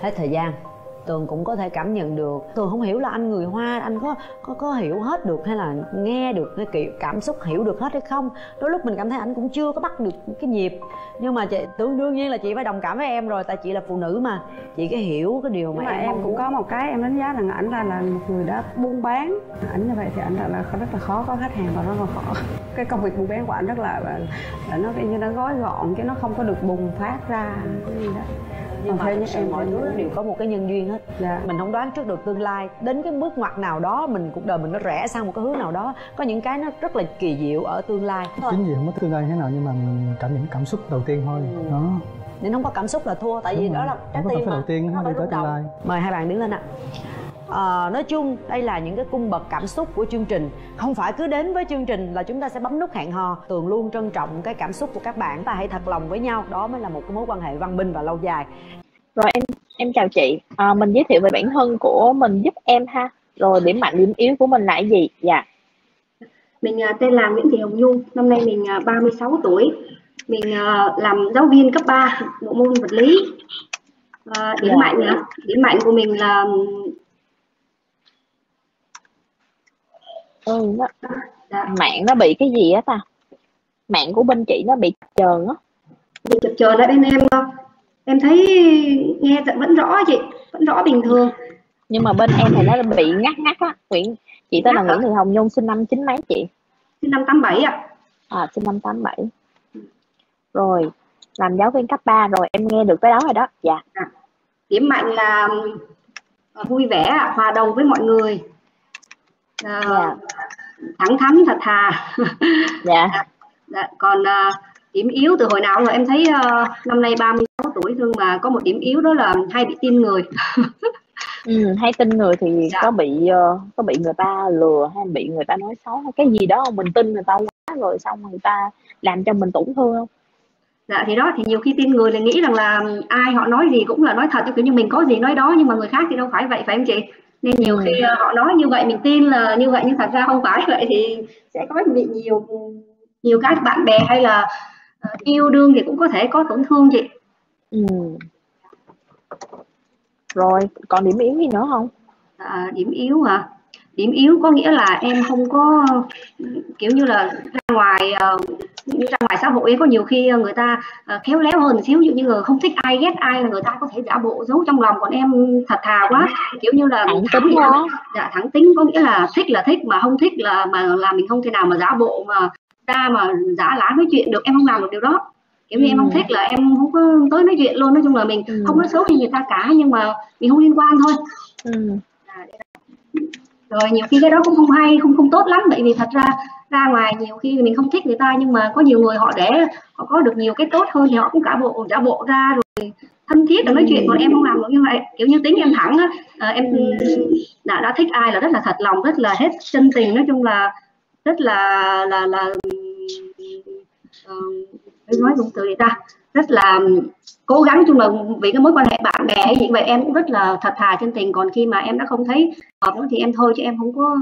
Hết thời gian tường cũng có thể cảm nhận được. Tường không hiểu là anh người hoa anh có có có hiểu hết được hay là nghe được cái kiểu cảm xúc hiểu được hết hay không. Đôi lúc mình cảm thấy anh cũng chưa có bắt được cái nhịp. Nhưng mà chị tưởng đương nhiên là chị phải đồng cảm với em rồi tại chị là phụ nữ mà. Chị cái hiểu cái điều mà, mà em, em cũng muốn. có một cái em đánh giá rằng ảnh ra là một người đã buôn bán. Ảnh như vậy thì ảnh là, là rất là khó có khách hàng và rất là khó. Cái công việc buôn bán của ảnh rất là là, là nó như nó gói gọn chứ nó không có được bùng phát ra. Cái gì đó nhưng Còn mà thực như sự em mọi thì- thứ đều có một cái nhân duyên hết. Dạ. Mình không đoán trước được tương lai. Đến cái bước ngoặt nào đó mình cuộc đời mình nó rẽ sang một cái hướng nào đó có những cái nó rất là kỳ diệu ở tương lai. Thôi chính vì không có tương lai thế nào nhưng mà mình cảm nhận cảm xúc đầu tiên thôi. Ừ. đó. Nên không có cảm xúc là thua tại vì Đúng đó rồi. là trái tim mà đầu tiên, nó phải đi tới tương lai. mời hai bạn đứng lên ạ Ờ, nói chung đây là những cái cung bậc cảm xúc của chương trình không phải cứ đến với chương trình là chúng ta sẽ bấm nút hẹn hò tường luôn trân trọng cái cảm xúc của các bạn ta hãy thật lòng với nhau đó mới là một cái mối quan hệ văn minh và lâu dài Rồi em em chào chị, à, mình giới thiệu về bản thân của mình giúp em ha. Rồi điểm mạnh điểm yếu của mình là cái gì? Dạ. Mình à, tên là Nguyễn Thị Hồng Nhung, năm nay mình à, 36 tuổi. Mình làm giáo viên cấp 3 bộ môn vật lý. À, điểm Dạ. mạnh điểm mạnh của mình là Ừ, nó, dạ, mạng nó bị cái gì á ta? Mạng của bên chị nó bị chập chờn á. mình chập chờn ở bên em à, em thấy nghe vẫn rõ chị, vẫn rõ bình thường. Nhưng mà bên em thì nó bị ngắt ngắt á. Nguyễn chị tên là Ngắt? Nguyễn Thị Hồng Nhung sinh năm chín mấy chị? Sinh năm 87 ạ. À, sinh năm 87. Rồi, làm giáo viên cấp 3 rồi em nghe được cái đó rồi đó. Dạ. Điểm mạnh là à, vui vẻ, hòa đồng với mọi người. Dạ. thẳng thắn thật thà. Dạ. [laughs] Dạ, còn à, điểm yếu từ hồi nào rồi em thấy à, năm nay 36 tuổi nhưng mà có một điểm yếu đó là hay bị tin người Ừ, hay tin người thì [laughs] Dạ. có bị ờ, có bị người ta lừa hay bị người ta nói xấu hay cái gì đó không mình tin người ta quá rồi xong người ta làm cho mình tổn thương không? dạ thì đó thì nhiều khi tin người thì nghĩ rằng là ai họ nói gì cũng là nói thật kiểu như mình có gì nói đó nhưng mà người khác thì đâu phải vậy phải không chị nên nhiều khi ờ, họ nói như vậy mình tin là như vậy nhưng thật ra không phải vậy thì sẽ có bị nhiều nhiều các bạn bè hay là ờ, yêu đương thì cũng có thể có tổn thương chị. Ừ. rồi còn điểm yếu gì nữa không? À, điểm yếu à điểm yếu có nghĩa là em không có kiểu như là ra ngoài uh, ra ngoài xã hội ấy, có nhiều khi người ta uh, khéo léo hơn xíu. Dụ như người không thích ai ghét ai là người ta có thể giả bộ giấu trong lòng. Còn em thật thà quá. Kiểu như là thẳng tính dạ thẳng tính có nghĩa là thích là thích mà không thích là mà là mình không thể nào mà giả bộ mà ra mà giả lá nói chuyện được. Em không làm được điều đó. Kiểu như ừ. em không ừ. thích là em không có tới nói chuyện luôn. Nói chung là mình ừ. không có xấu như người ta cả nhưng mà mình không liên quan thôi. Ừ. Rồi nhiều khi cái đó cũng không hay không không tốt lắm. Bởi vì thật ra ra ngoài nhiều khi mình không thích người ta nhưng mà có nhiều người họ để họ có được nhiều cái tốt hơn thì họ cũng cả bộ giả bộ ra rồi thân thiết để nói chuyện. Còn em không làm được như vậy. Kiểu như tính em thẳng á. À, em đã đã thích ai là rất là thật lòng rất là hết chân tình. Nói chung là rất là là là uh, nói dùng từ gì ta. Rất là cố gắng chung là vì cái mối quan hệ bạn bè ấy vậy em cũng rất là thật thà chân tình. Còn khi mà em đã không thấy hợp nữa thì em thôi chứ em không có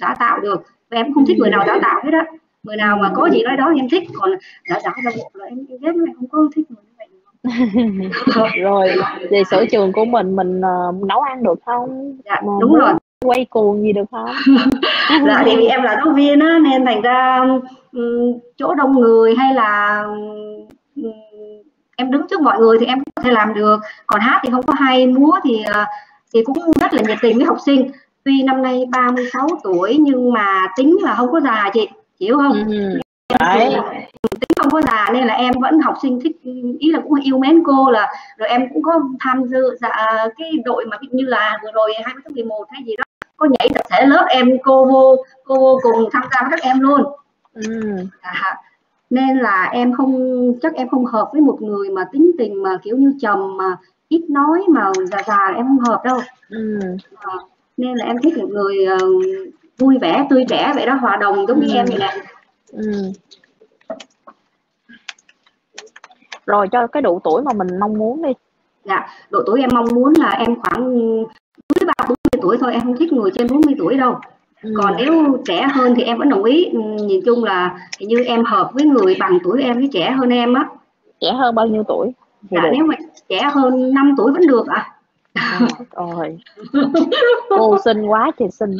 giả tạo được và em không thích người nào giả tạo hết á. Người nào mà có gì nói đó em thích. Còn giả giả ra bộ là em ghét em không có thích người như vậy [laughs] rồi về sở trường của mình mình uh, nấu ăn được không? Dạ, mà đúng rồi. quay cuồng gì được không? [laughs] Dạ thì vì em là giáo viên á nên thành ra um, chỗ đông người hay là um, em đứng trước mọi người thì em có thể làm được. Còn hát thì không có hay múa thì ờ, thì cũng rất là nhiệt tình với học sinh tuy năm nay 36 tuổi nhưng mà tính là không có già chị hiểu không ừ. Đấy. tính không có già nên là em vẫn học sinh thích ý là cũng yêu mến cô là rồi em cũng có tham dự dạ, cái đội mà như là vừa rồi 20 tháng 11 hay gì đó có nhảy tập thể lớp em cô vô cô vô cùng tham gia với các em luôn ừ. à, nên là em không chắc em không hợp với một người mà tính tình mà kiểu như trầm mà ít nói mà già già em không hợp đâu ừ. à, nên là em thích một người uh, vui vẻ tươi trẻ vậy đó hòa đồng giống như ừ. em vậy nè ừ. rồi cho cái độ tuổi mà mình mong muốn đi dạ độ tuổi em mong muốn là em khoảng dưới ba bốn mươi tuổi thôi em không thích người trên 40 tuổi đâu Ừ. còn nếu trẻ hơn thì em vẫn đồng ý ừ, nhìn chung là hình như em hợp với người bằng tuổi em với trẻ hơn em á trẻ hơn bao nhiêu tuổi dạ nếu mà trẻ hơn 5 tuổi vẫn được ạ à. Rồi cô xinh quá chị xinh.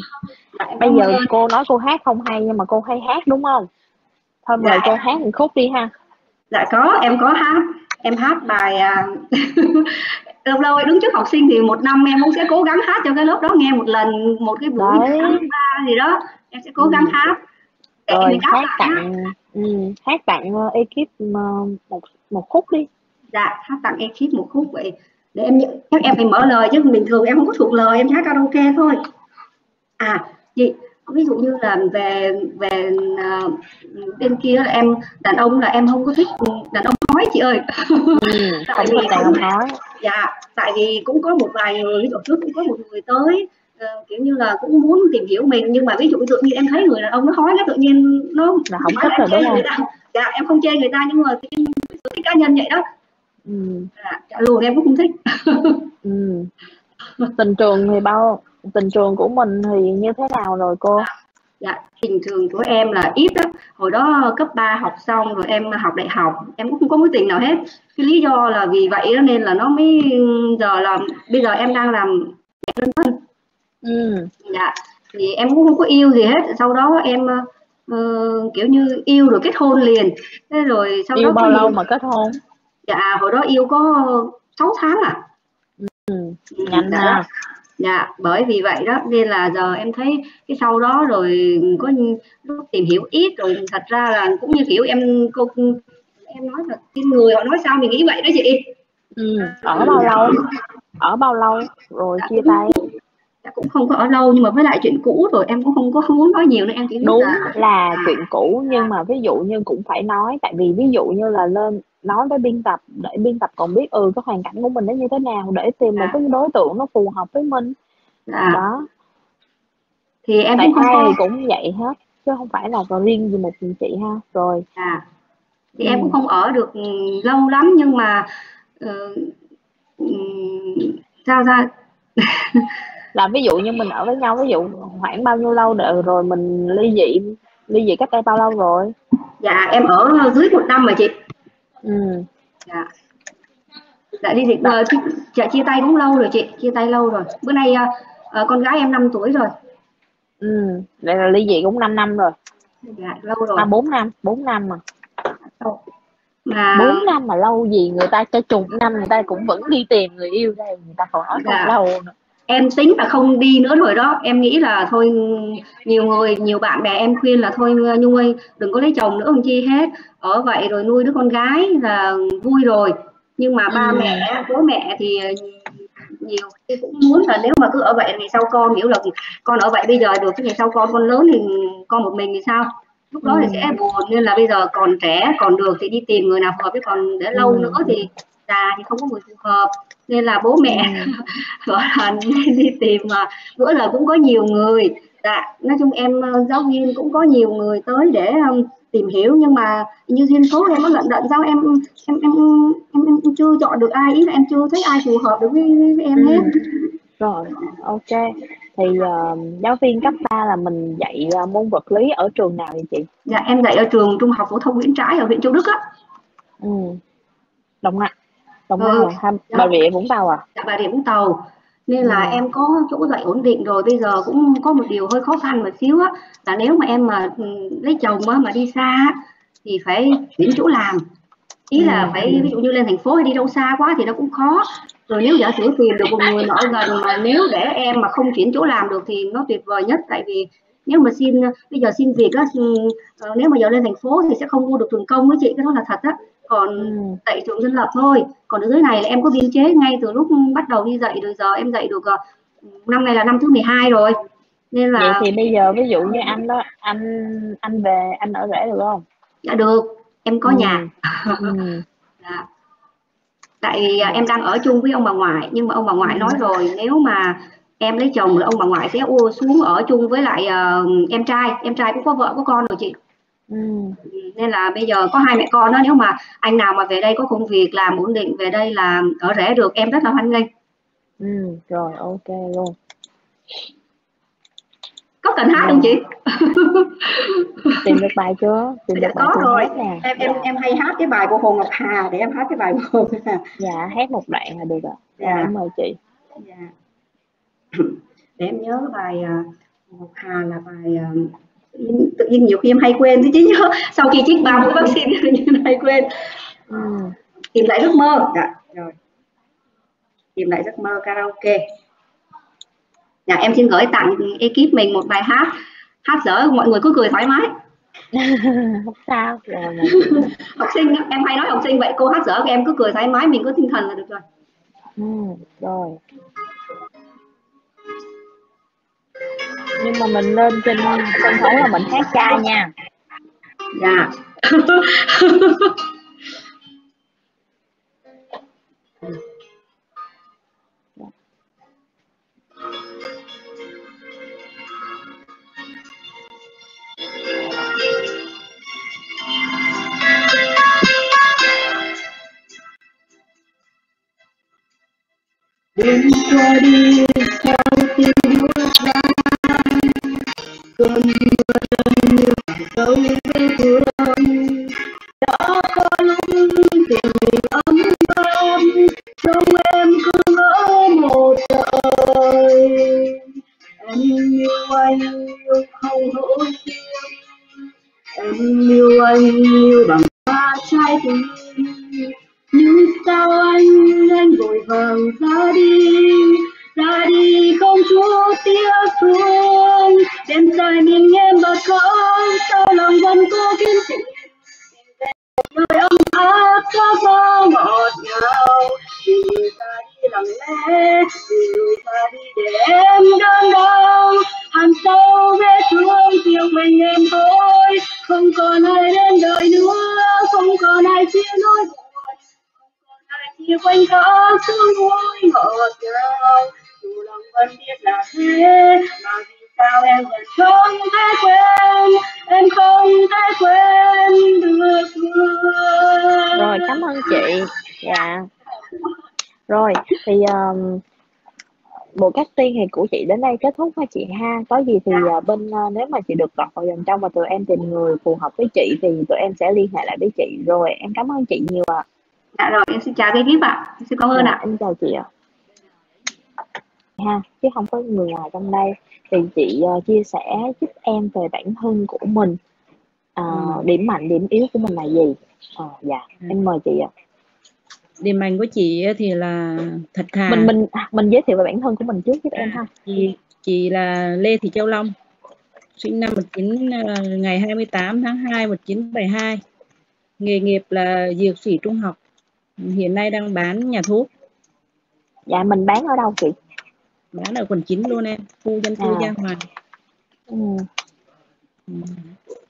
Bây giờ cô nói cô hát không hay nhưng mà cô hay hát đúng không? Thôi mời dạ, cô hát một khúc đi ha. Dạ có em có hát. Em hát bài à, [laughs] lâu lâu đứng trước học sinh thì một năm em cũng sẽ cố gắng hát cho cái lớp đó nghe một lần một cái buổi ba gì đó. Em sẽ cố gắng ừ. hát. Để rồi hát tặng ừ, hát tặng uh, ekip uh, một một khúc đi. Dạ hát tặng ekip một khúc vậy để em chắc em phải mở lời chứ bình thường em không có thuộc lời em hát karaoke thôi. À chị ví dụ như là về về uh, bên kia là em đàn ông là em không có thích đàn ông nói chị ơi. Ừ, [laughs] tại vì đàn ông nói. Dạ tại vì cũng có một vài người dụ trước cũng có một người tới uh, kiểu như là cũng muốn tìm hiểu mình nhưng mà ví dụ tự nhiên em thấy người đàn ông nó nói nó tự nhiên nó là không thích rồi đúng không? ta. dạ em không chê người ta nhưng mà cái cá nhân vậy đó ừ. dạ, luôn em cũng không thích. [laughs] Ừ. tình trường thì bao tình trường của mình thì như thế nào rồi cô? Dạ tình trường của em là ít đó hồi đó cấp 3 học xong rồi em học đại học em cũng không có mối tình nào hết. Cái lý do là vì vậy đó nên là nó mới giờ là bây giờ em đang làm đơn thân. Ừ. dạ thì em cũng không có yêu gì hết. Sau đó em uh, kiểu như yêu rồi kết hôn liền. Thế rồi sau yêu đó bao lâu mà kết hôn dạ hồi đó yêu có 6 tháng à ừ. ừ nhanh dạ. ha dạ bởi vì vậy đó nên là giờ em thấy cái sau đó rồi có lúc tìm hiểu ít rồi thật ra là cũng như kiểu em cô em nói là cái người họ nói sao mình nghĩ vậy đó chị ừ. ở bao lâu ở bao lâu rồi dạ, chia tay dạ, cũng không có ở lâu nhưng mà với lại chuyện cũ rồi em cũng không có không muốn nói nhiều nữa em chỉ đúng là, là à, chuyện cũ nhưng mà ví dụ như cũng phải nói tại vì ví dụ như là lên nói với biên tập để biên tập còn biết ừ cái hoàn cảnh của mình nó như thế nào để tìm một cái đối tượng nó phù hợp với mình. À. đó. Thì em tại cũng không ai có... cũng vậy hết chứ không phải là riêng gì một chị ha. Rồi. À thì em cũng không ở được lâu lắm nhưng mà ừm, sao ra [laughs] là ví dụ như mình ở với nhau ví dụ khoảng bao nhiêu lâu đợi rồi mình ly dị ly dị cách đây bao lâu rồi? Dạ em ở dưới một năm mà chị ừ. Dạ. Dạ đi dịch ờ, chia, dạ, chia tay cũng lâu rồi chị chia tay lâu rồi. Bữa nay ờ, con gái em 5 tuổi rồi. Ừ. Vậy là ly dị cũng 5 năm rồi. Dạ lâu rồi. À 4 năm 4 năm mà mà 4 năm mà lâu gì người ta cả chục năm người ta cũng vẫn đi tìm người yêu đây người ta còn nói Dạ. lâu nữa em tính là không đi nữa rồi đó em nghĩ là thôi nhiều người nhiều bạn bè em khuyên là thôi Nhung ơi đừng có lấy chồng nữa còn chi hết ở vậy rồi nuôi đứa con gái là vui rồi nhưng mà ba Ừ. mẹ bố mẹ thì nhiều khi cũng muốn là nếu mà cứ ở vậy ngày sau con hiểu là con ở vậy bây giờ được cái ngày sau con con lớn thì con một mình thì sao lúc đó thì Ừ. sẽ buồn nên là bây giờ còn trẻ còn được thì đi tìm người nào phù hợp với còn để lâu Ừ. nữa thì già thì không có người phù hợp nên là bố mẹ Ừ. [laughs] gọi là nên đi tìm mà bữa là cũng có nhiều người. Dạ nói chung em ờ, giáo viên cũng có nhiều người tới để um, tìm hiểu nhưng mà như duyên số em có lận đận sao em em em em, em, em chưa chọn được ai ý là em chưa thấy ai phù hợp được với, với, em Ừ. hết. Rồi ok. Thì ờ, giáo viên cấp 3 là mình dạy ờ, môn vật lý ở trường nào vậy chị? Dạ em dạy ở trường trung học phổ thông Nguyễn Trãi ở huyện Châu Đức á. Ừ. Đồng nai đồng nai Ừ. à? Bà rịa vũng tàu à dạ Bà Rịa Vũng Tàu nên là Ừ. em có chỗ dạy ổn định rồi bây giờ cũng có một điều hơi khó khăn một xíu á là nếu mà em mà ừ, lấy chồng á, mà đi xa á, thì phải chuyển chỗ làm ý là Ừ. phải ví dụ như lên thành phố hay đi đâu xa quá thì nó cũng khó rồi nếu giả sử tìm được một người mà ở gần mà nếu để em mà không chuyển chỗ làm được thì nó tuyệt vời nhất tại vì nếu mà xin bây giờ xin việc á ừ, ờ, nếu mà giờ lên thành phố thì sẽ không mua được trường công với chị cái đó là thật á còn ừ. dạy trường dân lập thôi còn ở dưới này là em có biên chế ngay từ lúc bắt đầu đi dạy rồi giờ em dạy được ờ, năm này là năm thứ 12 rồi nên vậy là thì bây giờ ví dụ như anh đó anh anh về anh ở rể được không đã được em có Ừ. nhà ừ. [laughs] Dạ. tại vì à, em đang ở chung với ông bà ngoại nhưng mà ông bà ngoại Ừ. nói rồi nếu mà em lấy chồng là ông bà ngoại sẽ ô xuống ở chung với lại ờ, em trai em trai cũng có vợ có con rồi chị Ừ. nên là bây giờ có hai mẹ con đó nếu mà anh nào mà về đây có công việc làm ổn định về đây làm ở rể được em rất là hoan nghênh. Ừ rồi ok luôn. Có cần hát không chị? [laughs] Tìm được bài chưa? Tìm dạ được bài có rồi. Nè. Em em em hay hát cái bài của Hồ Ngọc Hà để em hát cái bài của Hồ Ngọc Hà. Dạ hát một đoạn là được ạ. Dạ. dạ. em mời chị. Dạ. để em nhớ bài à, Hồ Ngọc Hà là bài à, tự nhiên- tự nhiên nhiều khi em hay quên chứ chứ nhớ sau khi chích ba mũi vaccine tự nhiên hay quên. Ừ. tìm lại giấc mơ. Dạ rồi. Tìm lại giấc mơ karaoke. Dạ em xin gửi tặng ekip mình một bài hát. Hát dở mọi người cứ cười thoải mái. Không [laughs] sao [laughs] học sinh em hay nói học sinh vậy cô hát dở các em cứ cười thoải mái mình có tinh thần là được rồi. Ừ. rồi nhưng mà mình lên trên sân khấu là mình hát ca nha. Dạ. Đêm qua đi theo tiếng đuốc vẫn biết là thế mà vì sao em vẫn không thể quên em không thể quên được luôn rồi cảm ơn chị dạ rồi thì um, buổi cắt tiên thì của chị đến đây kết thúc ha chị ha có gì thì uh, bên uh, nếu mà chị được gọi dần trong và tụi em tìm người phù hợp với chị thì tụi em sẽ liên hệ lại với chị rồi em cảm ơn chị nhiều ạ à. dạ rồi em xin chào ekip ạ à. em xin cảm ơn dạ, ạ dạ, à. em chào chị ạ à ha chứ không có người ngoài trong đây. Thì chị uh, chia sẻ giúp em về bản thân của mình. Uh, điểm mạnh điểm yếu của mình là gì? Uh, dạ em mời chị ạ. Điểm mạnh của chị thì là thật thà. Mình mình à, mình giới thiệu về bản thân của mình trước giúp em ha. chị chị là Lê Thị Châu Long sinh năm 19 ờ, ngày 28 tháng 2 1972 nghề nghiệp là dược sĩ trung học hiện nay đang bán nhà thuốc. Dạ mình bán ở đâu chị bán ở quận 9 luôn em khu dân cư À. Giang Hoài. Ừ.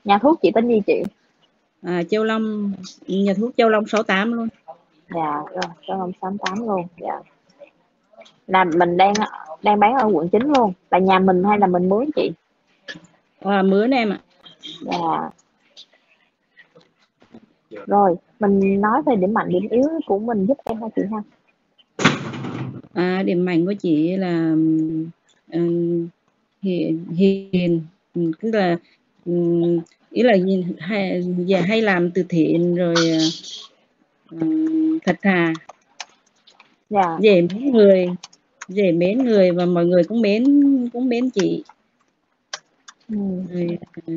nhà thuốc chị tên gì chị? À, Châu Long nhà thuốc Châu Long 68 luôn. Dạ rồi ông tám tám luôn dạ. Là mình đang đang bán ở quận 9 luôn là nhà mình hay là mình mướn chị? À, mướn em ạ. Dạ. Rồi mình nói về điểm mạnh điểm yếu của mình giúp em ha chị ha À, điểm mạnh của chị là um, hiền, hiền. Ừ, tức là um, ý là nhìn- hay, dạ, hay làm từ thiện rồi um, thật thà. Dạ. Dễ mến người dễ mến người và mọi người cũng mến cũng mến chị. Ừ. rồi, ừ,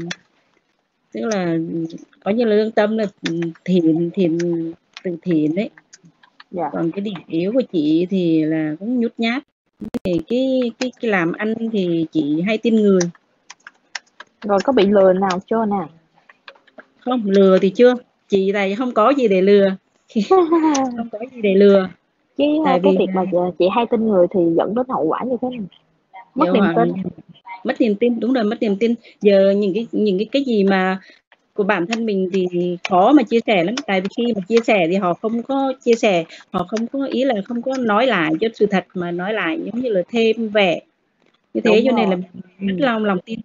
tức là có như là lương tâm là ừ, thiện thiện từ thiện đấy dạ. Còn cái điểm yếu của chị thì là cũng nhút nhát. Thì cái cái cái làm ăn thì chị hay tin người. Rồi có bị lừa nào chưa nè? Không lừa thì chưa. Chị này không có gì để lừa. [laughs] Không có gì để lừa. Chứ Tại cái vì việc mà chị hay tin người thì dẫn đến hậu quả như thế nào? Mất Dạ niềm tin. Mất niềm tin đúng rồi mất niềm tin. Giờ những cái những cái cái gì mà của bản thân mình thì khó mà chia sẻ lắm tại vì khi mà chia sẻ thì họ không có chia sẻ họ không có ý là không có nói lại cho sự thật mà nói lại giống như là thêm vẻ như thế Đúng cho nên là rồi. rất lòng lòng tin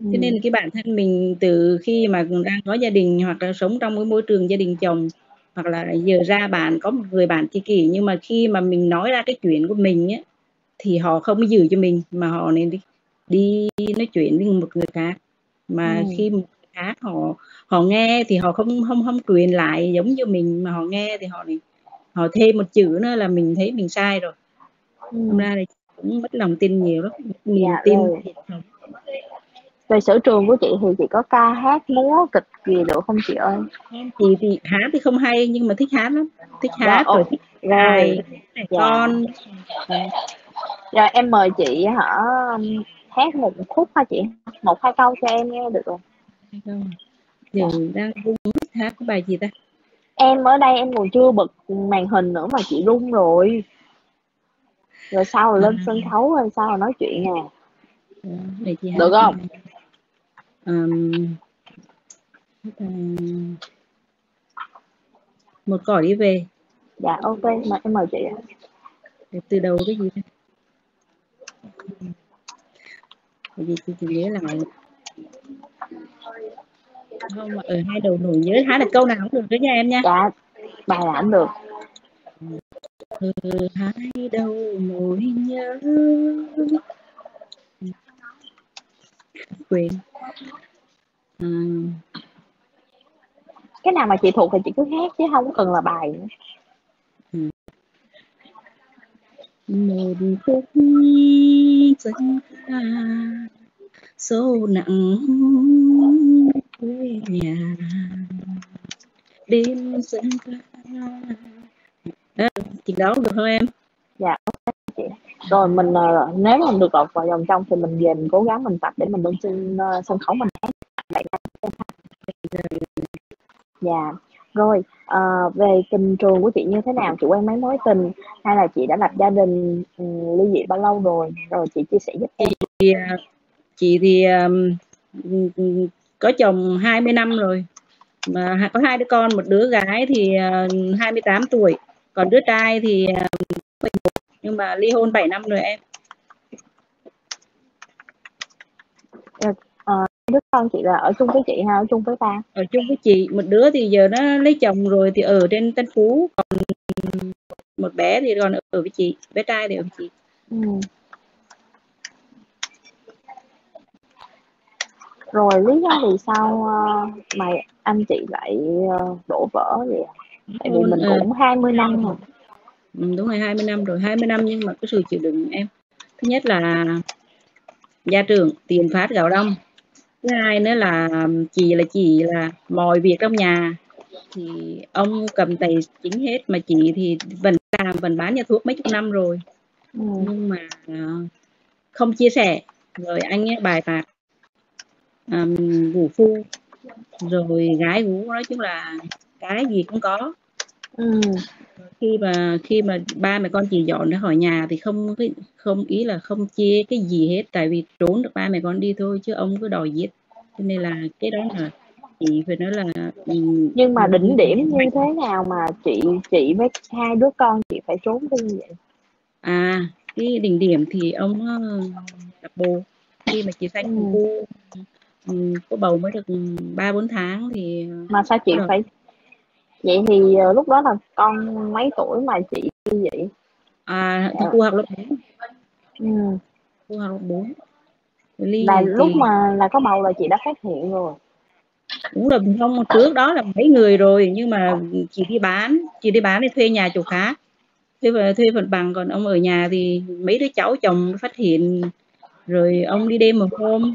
ừ. cho nên cái bản thân mình từ khi mà đang có gia đình hoặc là sống trong cái môi trường gia đình chồng hoặc là giờ ra bạn có một người bạn tri kỷ nhưng mà khi mà mình nói ra cái chuyện của mình á thì họ không giữ cho mình mà họ nên đi đi nói chuyện với một người khác mà Ừ. khi khác họ họ nghe thì họ không không không truyền lại giống như mình mà họ nghe thì họ lại họ thêm một chữ nữa là mình thấy mình sai rồi. Ừ. Thành ra là cũng mất lòng tin nhiều lắm niềm Dạ, tin rồi. về sở trường của chị thì chị có ca hát múa kịch gì được không chị ơi? Chị thì hát thì không hay nhưng mà thích hát lắm thích Dạ, hát rồi thích rồi. Dạ. con. Rồi em mời chị hả hát một khúc ha chị? Một hai câu cho em nghe được không giờ đang rung thích hát cái bài gì ta? Em ở đây em còn chưa bật màn hình nữa mà chị run rồi. Rồi sau rồi lên À. sân khấu rồi sau rồi nói chuyện để chị hát Được không? Ừm, ừm, một cỏ đi về. Dạ ok mà em mời chị ạ. Để từ đầu cái gì ta? Bởi vì chị chỉ nhớ là không mà ở hai đầu nổi nhớ hát được câu nào cũng được đó nha em nha. Dạ bài làm được. Ở hai đầu nỗi nhớ. Quên à, cái nào mà chị thuộc thì chị cứ hát chứ không cần là bài nữa. Một khúc dân ca sâu nặng quê nhà. Đêm dân ca à, chị đó được không em? Dạ chị. Rồi mình ờ, nếu mà được lọt vào vòng trong thì mình về mình cố gắng mình tập để mình lên trên ờ, sân khấu mình hát hát. dạ. Rồi ờ, về tình trường của chị như thế nào? Chị quen mấy mối tình hay là chị đã lập gia đình ừ, ly dị bao lâu rồi? Rồi chị chia sẻ giúp em. Thì à, chị thì um, có chồng 20 năm rồi. Mà ha- có hai đứa con một đứa gái thì uh, 28 tuổi. Còn đứa trai thì uh, 11 nhưng mà ly hôn 7 năm rồi em. Đứa con chị là ở chung với chị hay ở chung với ba? Ở chung với chị. Một đứa thì giờ nó lấy chồng rồi thì ở trên Tân Phú. Còn một bé thì còn ở với chị. Bé trai thì ở với chị. Ừ. rồi lý do vì sao uh, mà anh chị lại uh, đổ vỡ vậy tại vì mình ờ. cũng 20 năm rồi. Ừ, đúng rồi 20 năm rồi 20 năm nhưng mà cái sự chịu đựng em. Thứ nhất là gia trưởng tiền phát gạo đông. Thứ hai nữa là chị là chị là mọi việc trong nhà. Thì ông cầm tay chính hết mà chị thì vẫn làm vẫn bán nhà thuốc mấy chục năm rồi. Ừ. nhưng mà ờ, không chia sẻ. Rồi anh ấy bài bạc um, vũ phu. Rồi gái gú nói chung là cái gì cũng có. Ừ. khi mà khi mà ba mẹ con chị dọn ra khỏi nhà thì không không ý là không chia cái gì hết tại vì trốn được ba mẹ con đi thôi chứ ông cứ đòi giết. Cho nên là cái đó là chị phải nói là ừ, nhưng mà đỉnh điểm như thế nào mà chị chị với hai đứa con chị phải trốn đi như vậy? À cái đỉnh điểm thì ông gặp bồ. Khi mà chị ừ. sanh cô ừ, có bầu mới được ba bốn tháng thì mà sao chị phải vậy thì ờ, lúc đó là con mấy tuổi mà chị như vậy? À thì Dạ. cô học lớp bốn. Ừ. cô học lớp bốn. Là thì lúc mà là có bầu là chị đã phát hiện rồi. Cũng là không trước đó là mấy người rồi nhưng mà chị đi bán chị đi bán thì thuê nhà chỗ khác. Thuê thuê phần bằng còn ông ở nhà thì mấy đứa cháu chồng phát hiện. Rồi ông đi đêm một hôm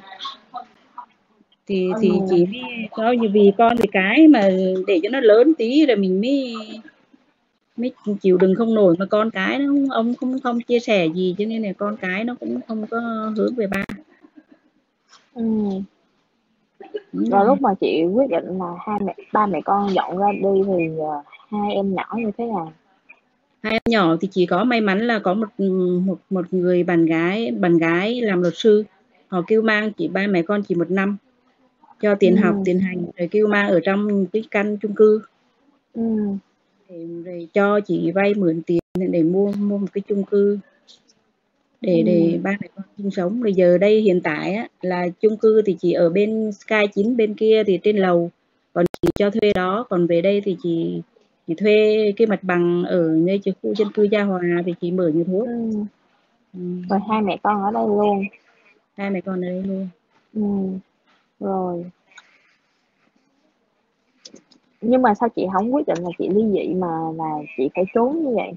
thì thì chị mới có như vì con thì cái mà để cho nó lớn tí rồi mình mới mới chịu đựng không nổi mà con cái nó không- ông không không chia sẻ gì cho nên là con cái nó cũng không có hướng về ba. Ừ. Rồi. lúc mà chị quyết định là hai mẹ ba mẹ con dọn ra đi thì ờ, hai em nhỏ như thế nào? Hai em nhỏ thì chỉ có may mắn là có một một một người bạn gái bạn gái làm luật sư. Họ kêu mang chị ba mẹ con chỉ một năm cho tiền Ừ. học tiền hành rồi kêu mang ở trong cái căn chung cư ừ. để, rồi cho chị vay mượn tiền để mua mua một cái chung cư để để Ừ. ba mẹ con sinh sống rồi giờ đây hiện tại á, là chung cư thì chị ở bên Sky 9 bên kia thì trên lầu còn chị cho thuê đó còn về đây thì chị chị thuê cái mặt bằng ở ngay chỗ khu dân cư Gia Hòa thì chị mở như thuốc Ừ. ừ. rồi hai mẹ con ở đây luôn hai mẹ con ở đây luôn ừ. Rồi nhưng mà sao chị không quyết định là chị ly dị mà là chị phải trốn như vậy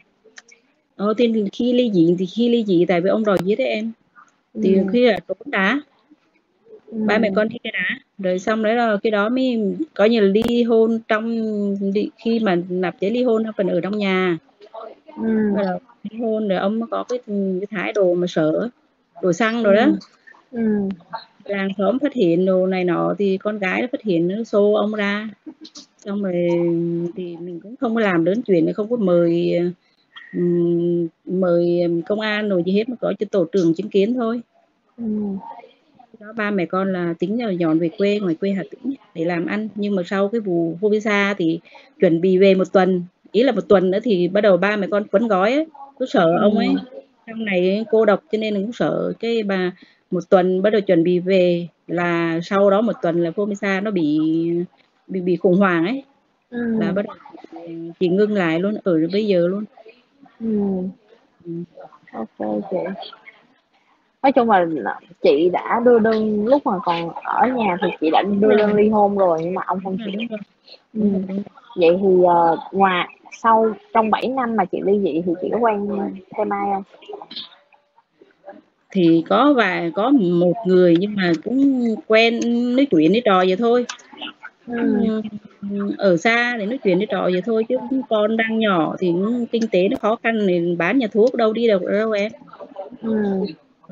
Ờ, thì khi ly dị thì khi ly dị tại vì ông đòi giết đấy em thì ừ. khi là trốn đã Ừ. ba mẹ con đi cái đã rồi xong đấy là cái đó mới có như là ly hôn trong đi, khi mà nạp giấy ly hôn nó phần ở trong nhà ừ. rồi ly hôn rồi ông mới có cái, cái thái độ mà sợ đổ xăng rồi đó ừ. ừ. Làng xóm phát hiện đồ này nọ thì con gái nó phát hiện nó xô ông ra. Xong rồi thì mình cũng không có làm lớn chuyện không có mời mời công an rồi gì hết mà có cho tổ trưởng chứng kiến thôi. Ừ. đó ba mẹ con là tính là dọn về quê ngoài quê Hà Tĩnh để làm ăn. Nhưng mà sau cái vụ vô visa thì chuẩn bị về một tuần. Ý là một tuần nữa thì bắt đầu ba mẹ con quấn gói ấy cứ sợ ông ấy. Trong này cô độc cho nên cũng sợ cái bà một tuần bắt đầu chuẩn bị về là sau đó một tuần là vô visa nó bị bị bị khủng hoảng ấy ừ. là bắt đầu chị ngưng lại luôn ở bây giờ luôn ừ. Ừ. ok chị nói chung là chị đã đưa đơn lúc mà còn ở nhà thì chị đã đưa đơn ly hôn rồi nhưng mà ông không rồi, chịu ừ. vậy thì uh, ngoài sau trong 7 năm mà chị ly dị thì chị có quen thêm ai không thì có vài có một người nhưng mà cũng quen nói chuyện nói trò vậy thôi. Ừ. Ừ, ở xa để nói chuyện nói trò vậy thôi chứ con đang nhỏ thì kinh tế nó khó khăn thì bán nhà thuốc đâu đi được đâu em. Ừ.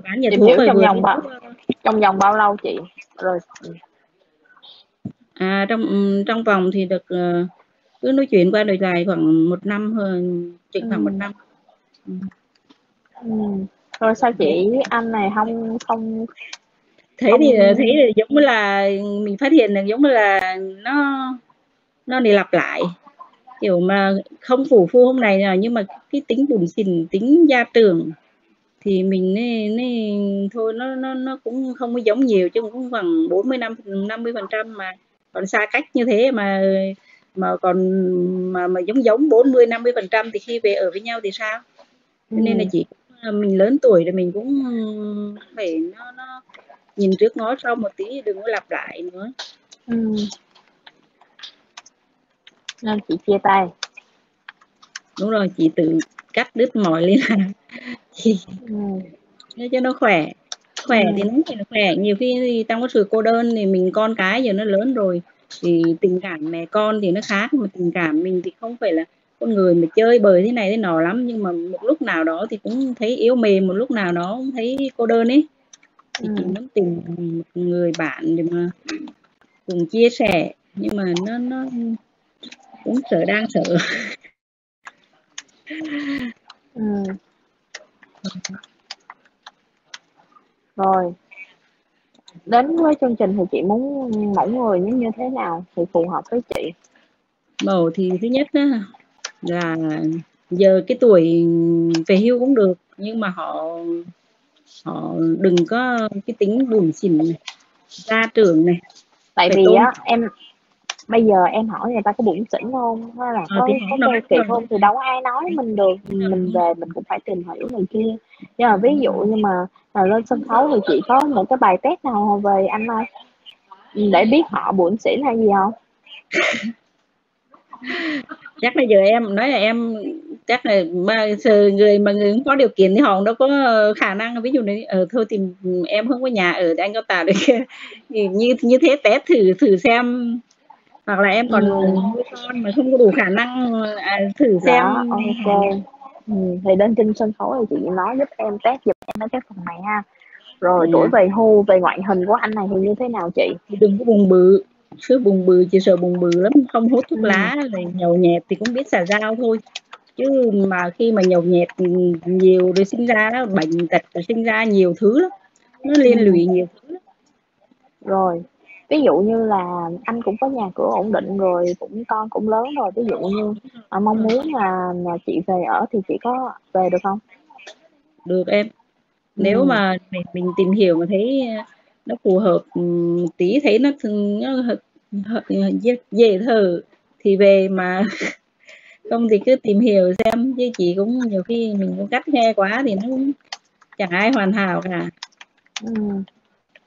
bán nhà tìm thuốc trong vòng bao trong vòng bao lâu chị? Rồi. À trong trong vòng thì được ờ, cứ nói chuyện qua đời dài khoảng một năm hơn chừng khoảng một năm. Ừ. Rồi sao chị anh này không không thấy không thì thấy là giống như là mình phát hiện là giống như là nó nó để lặp lại. Kiểu mà không phủ phu hôm này nào nhưng mà cái tính bủn xỉn tính gia trưởng thì mình nên, nên thôi nó nó nó cũng không có giống nhiều chứ cũng khoảng 40 năm 50 phần trăm mà. Còn xa cách như thế mà mà còn mà mà giống giống 40 50 phần trăm thì khi về ở với nhau thì sao? Cho nên là ừ. chị mình lớn tuổi rồi mình cũng phải nó nó nhìn trước ngó sau một tí đừng có lặp lại nữa. Ừ. Nên chị chia tay. Đúng rồi chị tự cắt đứt mọi liên lạc. Chị ừ. Để cho nó khỏe. Khỏe ừ. thì nó phải khỏe. Nhiều khi thì trong cái sự cô đơn thì mình con cái giờ nó lớn rồi thì tình cảm mẹ con thì nó khác mà tình cảm mình thì không phải là con người mà chơi bời thế này thế nọ lắm nhưng mà một lúc nào đó thì cũng thấy yếu mềm một lúc nào đó cũng thấy cô đơn ấy. Thì chị ừ muốn tìm một người bạn để mà cùng chia sẻ nhưng mà nó nó cũng sợ đang sợ. Ừ. Rồi. Đến với chương trình thì chị muốn mẫu người như như thế nào thì phù hợp với chị? Màu thì thứ nhất đó là giờ cái tuổi về hưu cũng được nhưng mà họ họ đừng có cái tính buồn xỉn này gia trưởng này. Tại vì á em bây giờ em hỏi người ta có bụng xỉn không? Hay là ờ, có thì có nói rồi không? Thì đâu có ai nói mình được. mình về mình cũng phải tìm hiểu này kia. Nhưng mà ví dụ như mà mà lên sân khấu thì chị có một cái bài test nào về anh không để biết họ buồn xỉn hay gì không [laughs] chắc là giờ em nói là em chắc là mà người mà người không có điều kiện thì họ đâu có khả năng. Ví dụ như ở thôi thì em không có nhà ở thì anh có tạo được [laughs] như như thế test thử thử xem. Hoặc là em ừ. còn nuôi con mà không có đủ khả năng à, thử xem. đó ok. Ừ. thì đến trên sân khấu thì chị nói giúp em test giúp em mấy cái phần này ha. Rồi tuổi à, về hưu về ngoại hình của anh này thì như thế nào chị? Đừng có bùng bự chứ bùng bự chỉ sợ bùng bự lắm không hút thuốc ừ. lá rồi nhậu nhẹt thì cũng biết xả dao thôi. Chứ mà khi mà nhậu nhẹt nhiều rồi sinh ra đó, bệnh tật rồi sinh ra nhiều thứ lắm nó liên ừ. lụy nhiều thứ lắm. rồi ví dụ như là anh cũng có nhà cửa ổn định rồi cũng con cũng lớn rồi ví dụ như à, mong muốn là nhà chị về ở thì chị có về được không? Được em. Nếu ừ. mà mình, mình tìm hiểu mà thấy nó phù hợp ừm, tí thấy nó, thường- nó hợp- hợp- dễ, dễ thở. Thì về mà [laughs] không thì cứ tìm hiểu xem chứ chị cũng nhiều khi mình cũng cắt nghe quá thì nó cũng chẳng ai hoàn hảo cả. Ừ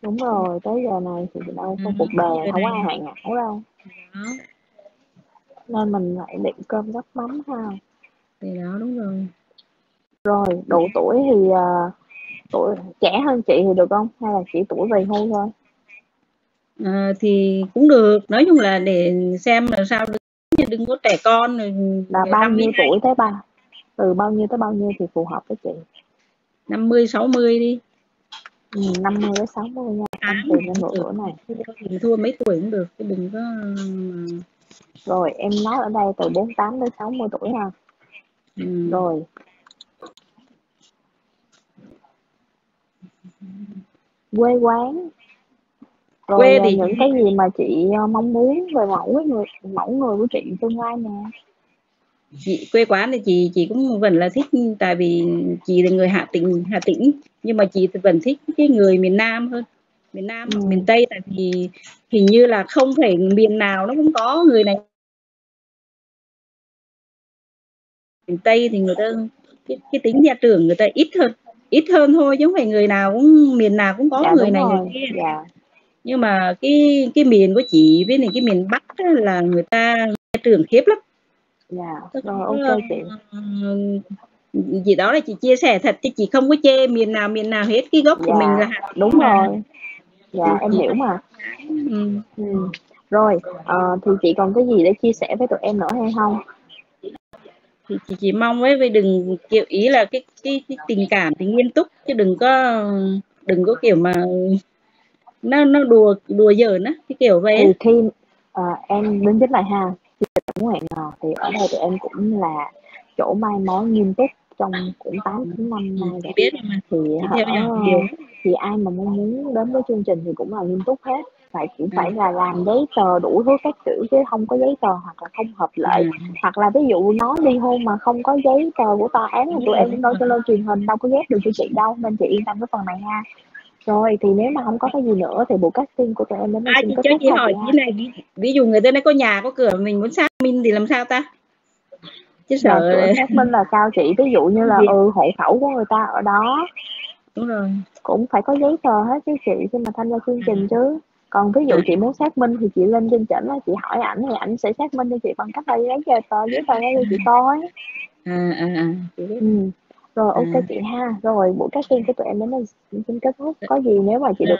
đúng rồi tới giờ này thì đâu ừ, có cuộc đời không ai hoàn hảo đâu. Đó. Nên mình phải định cơm gắp mắm ha. Thì đó đúng rồi. Rồi độ tuổi thì à, tuổi trẻ hơn chị thì được không? Hay là chỉ tuổi về hưu thôi? Ờ, thì cũng được. Nói chung là để xem là sao đừng, đừng có trẻ con rồi là bao năm nhiêu tuổi tới ba từ bao nhiêu tới bao nhiêu thì phù hợp với chị. Năm mươi sáu mươi đi. Ừ, 50 đến 60 nha. Tám độ được. tuổi này. Thì thua mấy tuổi cũng được chứ đừng có rồi em nói ở đây từ 48 đến 60 tuổi ha ừ. rồi quê quán. Rồi quê thì những cái gì mà chị à, mong muốn về mẫu với người mẫu người của chị tương lai nè? Chị quê quán thì chị chị cũng vẫn là thích tại vì chị là người Hà Tĩnh Hà Tĩnh. Nhưng mà chị vẫn thích cái người miền Nam hơn miền Nam ừ. miền Tây tại vì hình như là không phải miền nào nó cũng có người này. Miền Tây thì người ta cái, cái tính gia trưởng người ta ít hơn ít hơn thôi chứ không phải người nào cũng miền nào cũng có dạ người này người rồi. kia. Dạ. Nhưng mà cái cái miền của chị với này cái miền Bắc á, là người ta gia trưởng khiếp lắm. Dạ Tức rồi ok chị. gì đó là chị chia sẻ thật chứ chị không có chê miền nào miền nào hết. Cái gốc của mình là dạ đúng mà. rồi. Dạ em chị hiểu mà. Ừ. ừ. rồi ờ, thì chị còn cái gì để chia sẻ với tụi em nữa hay không thì chị chỉ mong với với đừng kiểu ý là cái cái, cái tình cảm thì nghiêm túc chứ đừng có đừng có kiểu mà nó nó đùa đùa giỡn á cái kiểu vậy á. thì khi ờ, em đến với lại ha tổng hẹn hò thì ở đây tụi em cũng là chỗ mai mối nghiêm túc trong cũng 8 đến 5 ừ, năm chị rồi. biết mà thì chị nhiều. thì ai mà mong muốn đến với chương trình thì cũng là nghiêm túc hết phải cũng à, phải là làm giấy tờ đủ thứ các kiểu chứ không có giấy tờ hoặc là không hợp lệ. À, hoặc là ví dụ nó ly hôn mà không có giấy tờ của tòa án thì tụi em cũng đâu cho lên truyền hình đâu có ghép được cho chị đâu nên chị yên tâm cái phần này ha. Rồi thì nếu mà không có cái gì nữa thì buổi casting của tụi em đến đây à chị cho chị hỏi cái này ví, ví dụ người ta nói có nhà có cửa mình muốn xác minh thì làm sao ta? Chứ sợ. xác minh là sao chị? Ví dụ như là việc ừ hộ khẩu của người ta ở đó. Đúng rồi. Cũng phải có giấy tờ hết chứ chị khi mà tham gia chương trình chứ còn ví dụ à, chị muốn xác minh thì chị lên trên trển đó chị hỏi ảnh thì ảnh sẽ xác minh cho chị bằng cách là lấy giấy tờ giấy tờ cho chị coi. À, à, à, chị ừ. rồi à, ok chị ha. Rồi buổi casting của tụi em đến đây xin kết thúc. Có gì nếu mà chị được